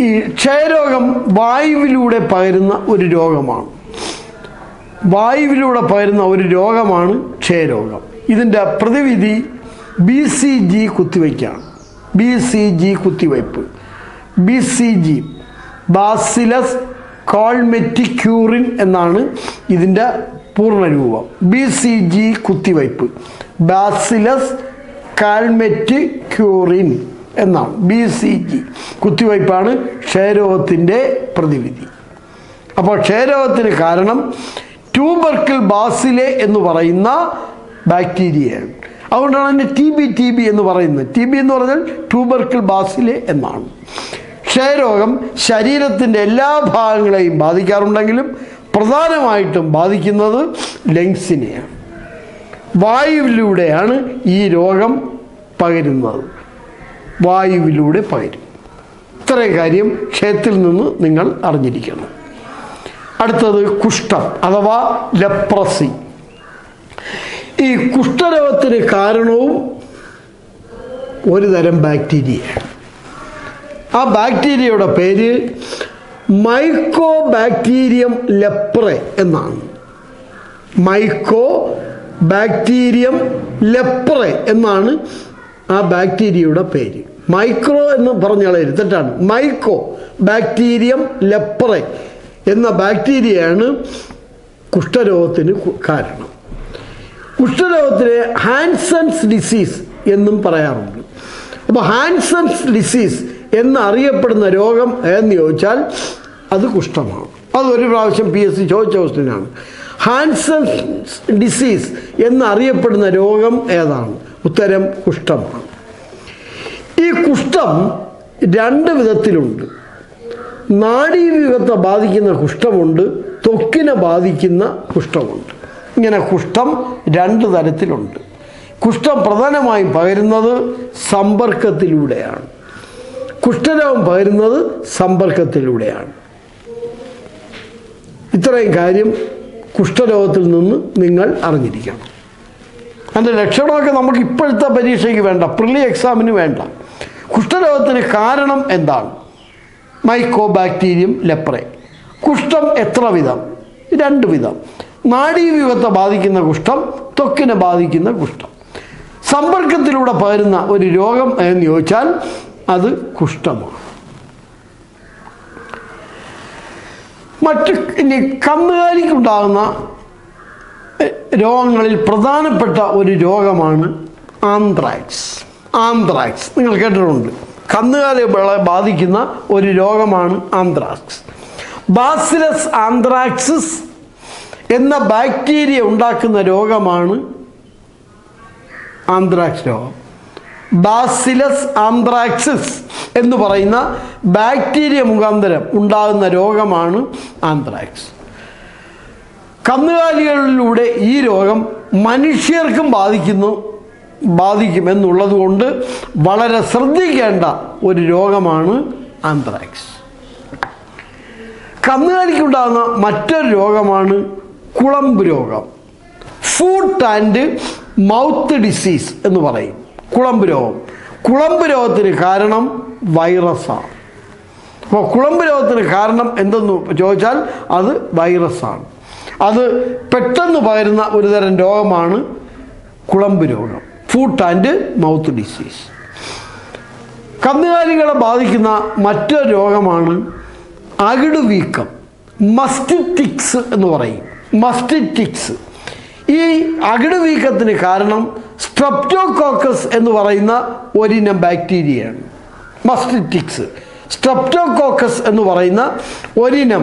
ഈ ക്ഷയരോഗം വായുവിലൂടെ പകരുന്ന ഒരു രോഗമാണ്. വായുവിലൂടെ പകരുന്ന ഒരു രോഗമാണ് ക്ഷയരോഗം. ഇതിന്റെ പ്രതിവിധി ബി സി ജി കുത്തിവയ്ക്കാണ്. ബി സി ജി കുത്തിവയ്പ്. B C G bacillus Calmette Guerin എന്നാണ് ഇതിന്റെ പൂർണരൂപം. ബി സി ജി കുത്തിവയ്പ്. ബാസിലസ് കാൽമെറ്റ് ക്യൂറിൻ എന്നാണ്. ബി സി ജി കുത്തിവയ്പ്പാണ് ക്ഷയരോഗത്തിന്റെ പ്രതിവിധി. അപ്പോൾ ക്ഷയരോഗത്തിന് കാരണം ട്യൂബർക്കിൾ ബാസിലെ എന്ന് പറയുന്ന ബാക്ടീരിയയാണ് അതുകൊണ്ടാണ് അതിന് ടി ബി ടി ബി എന്ന് പറയുന്നത്. ടി ബി എന്ന് പറഞ്ഞാൽ ട്യൂബർക്കിൾ ബാസിലെ എന്നാണ്. ക്ഷയരോഗം ശരീരത്തിന്റെ എല്ലാ ഭാഗങ്ങളെയും ബാധിക്കാറുണ്ടെങ്കിലും പ്രധാനമായിട്ടും ബാധിക്കുന്നത് ലങ്സിനെയാണ്. വായുവിലൂടെയാണ് ഈ രോഗം പകരുന്നത്. വായുവിലൂടെ പകരും. ഇത്രയും കാര്യം ക്ഷയത്തിൽ നിന്ന് നിങ്ങൾ അറിഞ്ഞിരിക്കണം. അടുത്തത് കുഷ്ഠം അഥവാ ലെപ്രസി. ഈ കുഷ്ഠരോഗത്തിന് കാരണവും ഒരു തരം ബാക്ടീരിയ. ആ ബാക്ടീരിയയുടെ പേര് മൈക്കോ ബാക്ടീരിയം ലെപ്രെ എന്നാണ്. മൈക്കോ ബാക്ടീരിയം ലെപ്ര എന്നാണ് ആ ബാക്ടീരിയയുടെ പേര്. മൈക്രോ എന്ന് പറഞ്ഞാൽ തെറ്റാണ് മൈക്കോ ബാക്ടീരിയം ലെപ്ര എന്ന ബാക്ടീരിയയാണ് കുഷ്ഠരോഗത്തിന് കാരണം. കുഷ്ഠരോഗത്തിന് ഹാൻസൺസ് ഡിസീസ് എന്നും പറയാറുണ്ട്. അപ്പോൾ ഹാൻസൺസ് ഡിസീസ് എന്ന് അറിയപ്പെടുന്ന രോഗം എന്ന് ചോദിച്ചാൽ അത് കുഷ്ഠമാണ്. അത് ഒരു പ്രാവശ്യം പി എസ് സി ചോദിച്ച ക്വസ്റ്റിനാണ് ഹാൻസൺസ് ഡിസീസ് എന്നറിയപ്പെടുന്ന രോഗം ഏതാണ്? ഉത്തരം കുഷ്ഠമാണ്. ഈ കുഷ്ഠം രണ്ട് വിധത്തിലുണ്ട്. നാഡീവ്യൂഹത്തെ ബാധിക്കുന്ന കുഷ്ഠമുണ്ട് ത്വക്കിനെ ബാധിക്കുന്ന കുഷ്ഠമുണ്ട്. ഇങ്ങനെ കുഷ്ഠം രണ്ട് തരത്തിലുണ്ട്. കുഷ്ഠം പ്രധാനമായും പകരുന്നത് സമ്പർക്കത്തിലൂടെയാണ്. കുഷ്ഠരോഗം പകരുന്നത് സമ്പർക്കത്തിലൂടെയാണ്. ഇത്രയും കാര്യം കുഷ്ഠരോഗത്തിൽ നിന്ന് നിങ്ങൾ അറിഞ്ഞിരിക്കണം. അതിന്റെ ലക്ഷണമൊക്കെ നമുക്ക് ഇപ്പോഴത്തെ പരീക്ഷയ്ക്ക് വേണ്ട പ്രിലി എക്സാമിന് വേണ്ട. കുഷ്ഠരോഗത്തിന് കാരണം എന്താണ്? മൈക്രോ ബാക്ടീരിയം ലെപ്രെ കുഷ്ഠം എത്ര വിധം? രണ്ട് വിധം. നാഡീവ്യൂഹത്തെ ബാധിക്കുന്ന കുഷ്ഠം ത്വക്കിനെ ബാധിക്കുന്ന കുഷ്ഠം. സമ്പർക്കത്തിലൂടെ പകരുന്ന ഒരു രോഗം എന്ന് ചോദിച്ചാൽ അത് കുഷ്ഠമാണ്. മറ്റ് ഇനി കന്നുകാലിക്കുണ്ടാകുന്ന രോഗങ്ങളിൽ പ്രധാനപ്പെട്ട ഒരു രോഗമാണ് ആന്ത്രാക്സ്. ആന്ത്രാക്സ്. നിങ്ങൾ കേട്ടിട്ടുണ്ട്. കന്നുകാലികളെ ബാധിക്കുന്ന ഒരു രോഗമാണ് ആന്ത്രാക്സ്. ബാസിലസ് ആന്ത്രാക്സിസ് എന്ന ബാക്ടീരിയ ഉണ്ടാക്കുന്ന രോഗമാണ് ആന്ത്രാക്സ് രോഗം. ബാസിലസ് ആന്ത്രാക്സിസ് എന്ന് പറയുന്ന ബാക്ടീരിയ മുഖാന്തരം ഉണ്ടാകുന്ന രോഗമാണ് ആന്ത്രാക്സ്. കന്നുകാലികളിലൂടെ ഈ രോഗം മനുഷ്യർക്കും ബാധിക്കുന്നു ബാധിക്കുമെന്നുള്ളത് കൊണ്ട് വളരെ ശ്രദ്ധിക്കേണ്ട ഒരു രോഗമാണ് ആന്ത്രാക്സ്. കന്നുകാലിക്കുണ്ടാകുന്ന മറ്റൊരു രോഗമാണ് കുളമ്പ് രോഗം. ഫുഡ് ആൻഡ് മൗത്ത് ഡിസീസ് എന്ന് പറയും. കുളമ്പ് രോഗം. കുളമ്പ് രോഗത്തിന് കാരണം വൈറസാണ്. അപ്പോൾ കുളമ്പ് രോഗത്തിന് കാരണം എന്തെന്ന് ചോദിച്ചാൽ അത് വൈറസാണ്. അത് പെട്ടെന്ന് പകരുന്ന ഒരു തരം രോഗമാണ് കുളമ്പ് രോഗം. ഫുഡ് ആൻഡ് മൗത്ത് ഡിസീസ് കന്നുകാലികളെ ബാധിക്കുന്ന മറ്റൊരു രോഗമാണ് അകിട് വീക്കം. മസ്റ്റിറ്റിക്സ് എന്ന് പറയും. മസ്റ്റിറ്റിക്സ് ഈ അകിട് വീക്കത്തിന് കാരണം സ്ട്രെപ്റ്റോകോക്കസ് എന്ന് പറയുന്ന ഒരിനം ബാക്ടീരിയയാണ്. മസ്റ്റിറ്റിക്സ് സ്ട്രെപ്റ്റോകോക്കസ് എന്ന് പറയുന്ന ഒരിനം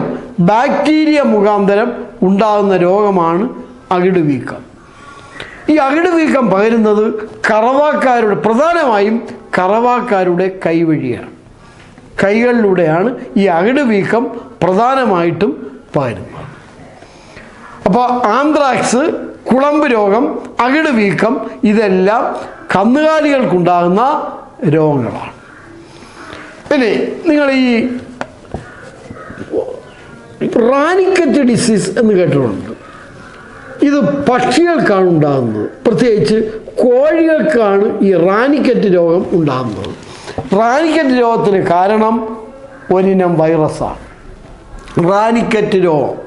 ബാക്ടീരിയ മുഖാന്തരം ഉണ്ടാകുന്ന രോഗമാണ് അകിട് വീക്കം ഈ അകിട് വീക്കം പകരുന്നത് കറവാക്കാരുടെ പ്രധാനമായും കറവാക്കാരുടെ കൈവഴിയാണ്. കൈകളിലൂടെയാണ് ഈ അകിട് വീക്കം പ്രധാനമായിട്ടും പകരുന്നത്. അപ്പോൾ ആന്ത്രാക്സ് കുളമ്പ് രോഗം അകിട് വീക്കം ഇതെല്ലാം കന്നുകാലികൾക്കുണ്ടാകുന്ന രോഗങ്ങളാണ്. ഇനി നിങ്ങൾ ഈ റാനിക്കറ്റ് ഡിസീസ് എന്ന് കേട്ടിട്ടുണ്ട്. ഇത് പക്ഷികൾക്കാണ് ഉണ്ടാകുന്നത്. പ്രത്യേകിച്ച് കോഴികൾക്കാണ് ഈ റാനിക്കറ്റ് രോഗം ഉണ്ടാകുന്നത്. റാനിക്കറ്റ് രോഗത്തിന് കാരണം ഒരിനം വൈറസാണ്. റാനിക്കറ്റ് രോഗം.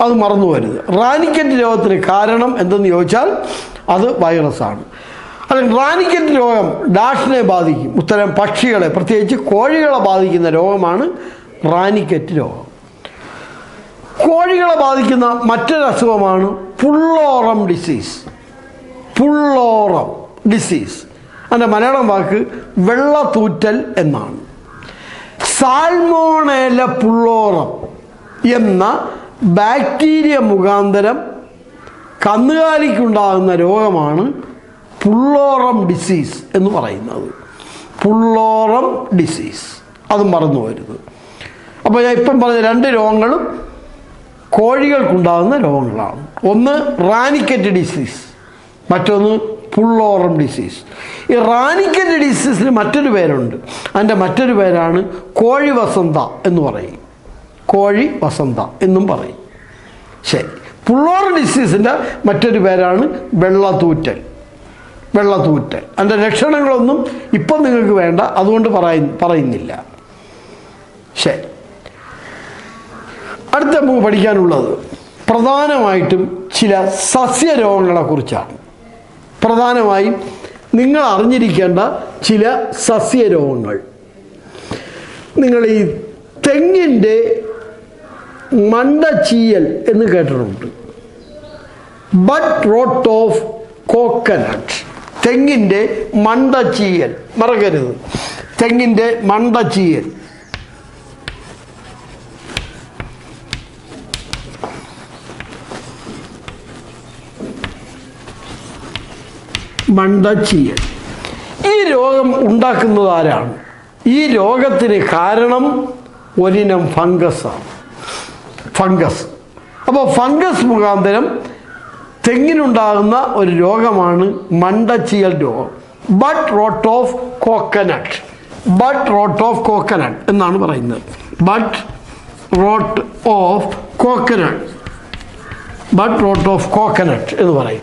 അത് മറന്നു വരുത് റാനിക്കറ്റ് രോഗത്തിന് കാരണം എന്തെന്ന് ചോദിച്ചാൽ അത് വൈറസാണ് അല്ലെങ്കിൽ റാനിക്കറ്റ് രോഗം ഡാഷിനെ ബാധിക്കും. ഉത്തരം പക്ഷികളെ പ്രത്യേകിച്ച് കോഴികളെ ബാധിക്കുന്ന രോഗമാണ് റാനിക്കറ്റ് രോഗം. കോഴികളെ ബാധിക്കുന്ന മറ്റൊരു അസുഖമാണ് പുള്ളോറം ഡിസീസ് പുള്ളോറം ഡിസീസ് അതിന്റെ മലയാളം വാക്ക് വെള്ളത്തൂറ്റൽ എന്നാണ്. സാൽമോണേല പുള്ളോറം എന്ന ബാക്ടീരിയ മുഖാന്തരം കന്നുകാലിക്കുണ്ടാകുന്ന രോഗമാണ് പുള്ളോറം ഡിസീസ് എന്ന് പറയുന്നത്. പുള്ളോറം ഡിസീസ് അതും മറന്നു വരുന്നത് അപ്പോൾ ഞാൻ ഇപ്പം പറഞ്ഞ രണ്ട് രോഗങ്ങളും കോഴികൾക്കുണ്ടാകുന്ന രോഗങ്ങളാണ്. ഒന്ന് റാനിക്കറ്റ് ഡിസീസ് മറ്റൊന്ന് പുള്ളോറം ഡിസീസ് ഈ റാനിക്കറ്റ് ഡിസീസിന് മറ്റൊരു പേരുണ്ട്. അതിന്റെ മറ്റൊരു പേരാണ് കോഴി വസന്ത എന്ന് പറയും. കോഴി വസന്ത എന്നും പറയും. ശരി. പുള്ളോർ ഡിസീസിന്റെ മറ്റൊരു പേരാണ് വെള്ളത്തൂറ്റൽ. വെള്ളത്തൂറ്റൽ. അതിന്റെ ലക്ഷണങ്ങളൊന്നും ഇപ്പം നിങ്ങൾക്ക് വേണ്ട. അതുകൊണ്ട് പറയ പറയുന്നില്ല. ശരി. അടുത്ത നമുക്ക് പഠിക്കാനുള്ളത് പ്രധാനമായിട്ടും ചില സസ്യരോഗങ്ങളെക്കുറിച്ചാണ്. പ്രധാനമായും നിങ്ങൾ അറിഞ്ഞിരിക്കേണ്ട ചില സസ്യരോഗങ്ങൾ. നിങ്ങൾ ഈ തെങ്ങിന്റെ മണ്ടച്ചീയൽ എന്ന് കേട്ടിട്ടുണ്ട്. ബട്ട് റോട്ട് ഓഫ് കോക്കനട്ട് തെങ്ങിന്റെ മണ്ടച്ചീയൽ മറക്കരുത്. തെങ്ങിന്റെ മണ്ടച്ചീയൽ മണ്ടച്ചീയൽ ഈ രോഗം ഉണ്ടാക്കുന്നത് ആരാണ്? ഈ രോഗത്തിന് കാരണം ഒരിനം ഫംഗസാണ്. ഫംഗസ്. അപ്പോൾ ഫംഗസ് മുഖാന്തരം തെങ്ങിനുണ്ടാകുന്ന ഒരു രോഗമാണ് മണ്ടച്ചിയൽ രോഗം. Bud rot of coconut bud rot of coconut എന്നാണ് പറയുന്നത്. Bud rot of coconut bud rot of coconut എന്ന് പറയും.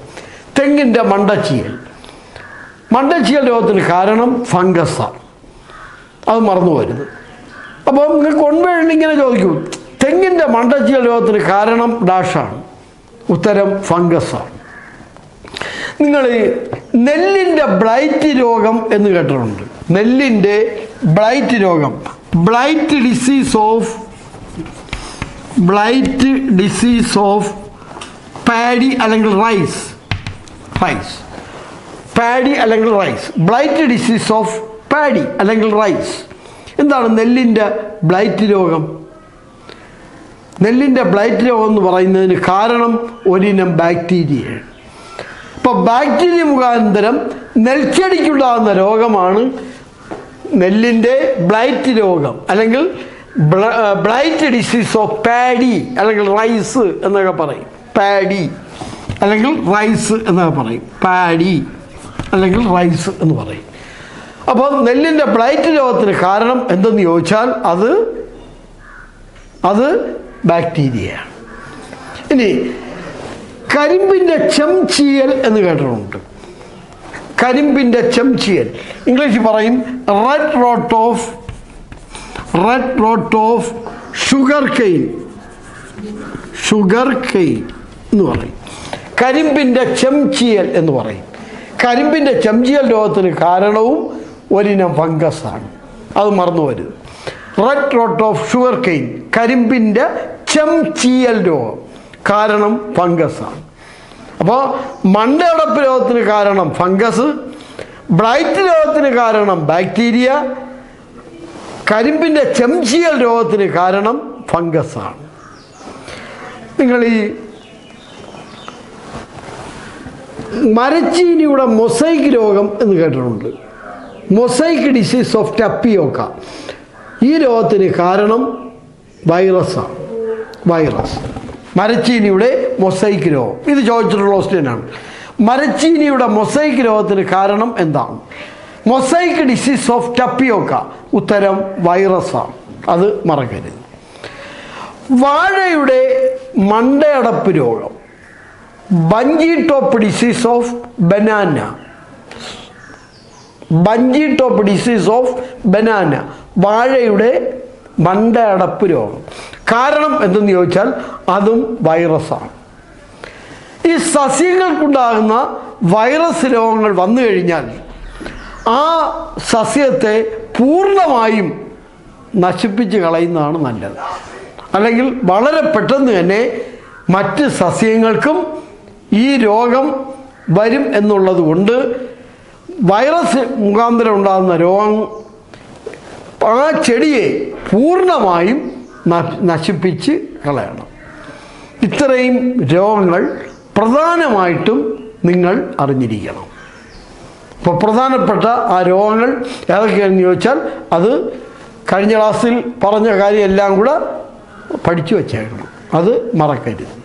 തെങ്ങിന്റെ മണ്ടച്ചിയൽ. മണ്ടച്ചിയൽ രോഗത്തിന് കാരണം ഫംഗസാണ് അത് മറന്നു വരുന്നത് അപ്പം നിങ്ങൾക്ക് ഇങ്ങനെ ചോദിക്കും. തെങ്ങിന്റെ മണ്ടച്ചിയൽ രോഗത്തിന് കാരണം ഡാഷാണ്. ഉത്തരം ഫംഗസാണ്. നിങ്ങൾ നെല്ലിന്റെ ബ്ലൈറ്റ് രോഗം എന്ന് കേട്ടിട്ടുണ്ട്. നെല്ലിന്റെ ബ്ലൈറ്റ് രോഗം. Blight disease of blight disease of paddy അല്ലെങ്കിൽ റൈസ്. റൈസ്. പാഡി അല്ലെങ്കിൽ rice. Blight disease of paddy അല്ലെങ്കിൽ റൈസ്. എന്താണ് നെല്ലിന്റെ ബ്ലൈറ്റ് രോഗം? നെല്ലിന്റെ ബ്ലൈറ്റ് രോഗം എന്ന് പറയുന്നതിന് കാരണം ഒരിനം ബാക്ടീരിയയാണ് അപ്പോൾ ബാക്ടീരിയ മുഖാന്തരം നെൽച്ചെടിക്കുണ്ടാകുന്ന രോഗമാണ് നെല്ലിന്റെ ബ്ലൈറ്റ് രോഗം അല്ലെങ്കിൽ ബ്ലൈറ്റ് ഡിസീസ് ഓഫ് പാഡി അല്ലെങ്കിൽ റൈസ് എന്നൊക്കെ പറയും. പാഡി അല്ലെങ്കിൽ റൈസ് എന്നൊക്കെ പറയും. പാഡി അല്ലെങ്കിൽ റൈസ് എന്ന് പറയും. അപ്പോൾ നെല്ലിന്റെ ബ്ലൈറ്റ് രോഗത്തിന് കാരണം എന്തെന്ന് ചോദിച്ചാൽ അത് അത് ബാക്ടീരിയയാണ് ഇനി കരിമ്പിന്റെ ചെംചിയൽ എന്ന് കേട്ടിട്ടുണ്ട്. കരിമ്പിന്റെ ചെംചിയൽ. ഇംഗ്ലീഷിൽ പറയും red rot of red rot of sugarcane sugarcane എന്ന് പറയും. കരിമ്പിന്റെ ചെംചിയൽ എന്ന് പറയും. കരിമ്പിന്റെ ചെംചിയൽ രോഗത്തിന് കാരണവും ഒരിനം ആണ് അത് മറന്നു വരുത് red rot of sugar cane കരിമ്പിന്റെ ചെംചിയൽ രോഗം. കാരണം ഫംഗസാണ് അപ്പോൾ മണ്ടയടപ്പ് രോഗത്തിന് കാരണം ഫംഗസ് ബ്ലൈറ്റ് രോഗത്തിന് കാരണം ബാക്ടീരിയ കരിമ്പിന്റെ ചെംചിയൽ രോഗത്തിന് കാരണം ഫംഗസാണ് നിങ്ങൾ ഈ മരച്ചീനിയുടെ മൊസൈക്ക് രോഗം എന്ന് കേട്ടിട്ടുണ്ട്. Mosaic disease of tapioca. ഈ രോഗത്തിന് കാരണം വൈറസാണ് വൈറസ്. മരച്ചീനിയുടെ മൊസൈക്ക് രോഗം. ഇത് ചോദിച്ചിട്ടുള്ള ക്വസ്റ്റ്യനാണ് മരച്ചീനിയുടെ മൊസൈക്ക് രോഗത്തിന് കാരണം എന്താണ്? മൊസൈക്ക് ഡിസീസ് ഓഫ് ടപ്പിയോക്ക ഉത്തരം വൈറസാണ്. അത് മറക്കരുത്. വാഴയുടെ മണ്ടയടപ്പ് രോഗം. Bunchy top disease of banana bunchy top disease of banana വാഴയുടെ മണ്ടയടപ്പ് രോഗം. കാരണം എന്തെന്ന് ചോദിച്ചാൽ അതും വൈറസാണ് ഈ സസ്യങ്ങൾക്കുണ്ടാകുന്ന വൈറസ് രോഗങ്ങൾ വന്നു കഴിഞ്ഞാൽ ആ സസ്യത്തെ പൂർണമായും നശിപ്പിച്ച് കളയുന്നതാണ് നല്ലത്. അല്ലെങ്കിൽ വളരെ പെട്ടെന്ന് തന്നെ മറ്റ് സസ്യങ്ങൾക്കും ഈ രോഗം വരും എന്നുള്ളത് കൊണ്ട് വൈറസ് മുഖാന്തരം ഉണ്ടാകുന്ന രോഗം ആ ചെടിയെ പൂർണമായും നശിപ്പിച്ച് കളയണം. ഇത്രയും രോഗങ്ങൾ പ്രധാനമായിട്ടും നിങ്ങൾ അറിഞ്ഞിരിക്കണം. അപ്പോൾ പ്രധാനപ്പെട്ട ആ രോഗങ്ങൾ ഏതൊക്കെയാണെന്ന് ചോദിച്ചാൽ അത് കഴിഞ്ഞ ക്ലാസ്സിൽ പറഞ്ഞ കാര്യം എല്ലാം കൂടെ പഠിച്ചു വച്ചേക്കണം. അത് മറക്കരുത്.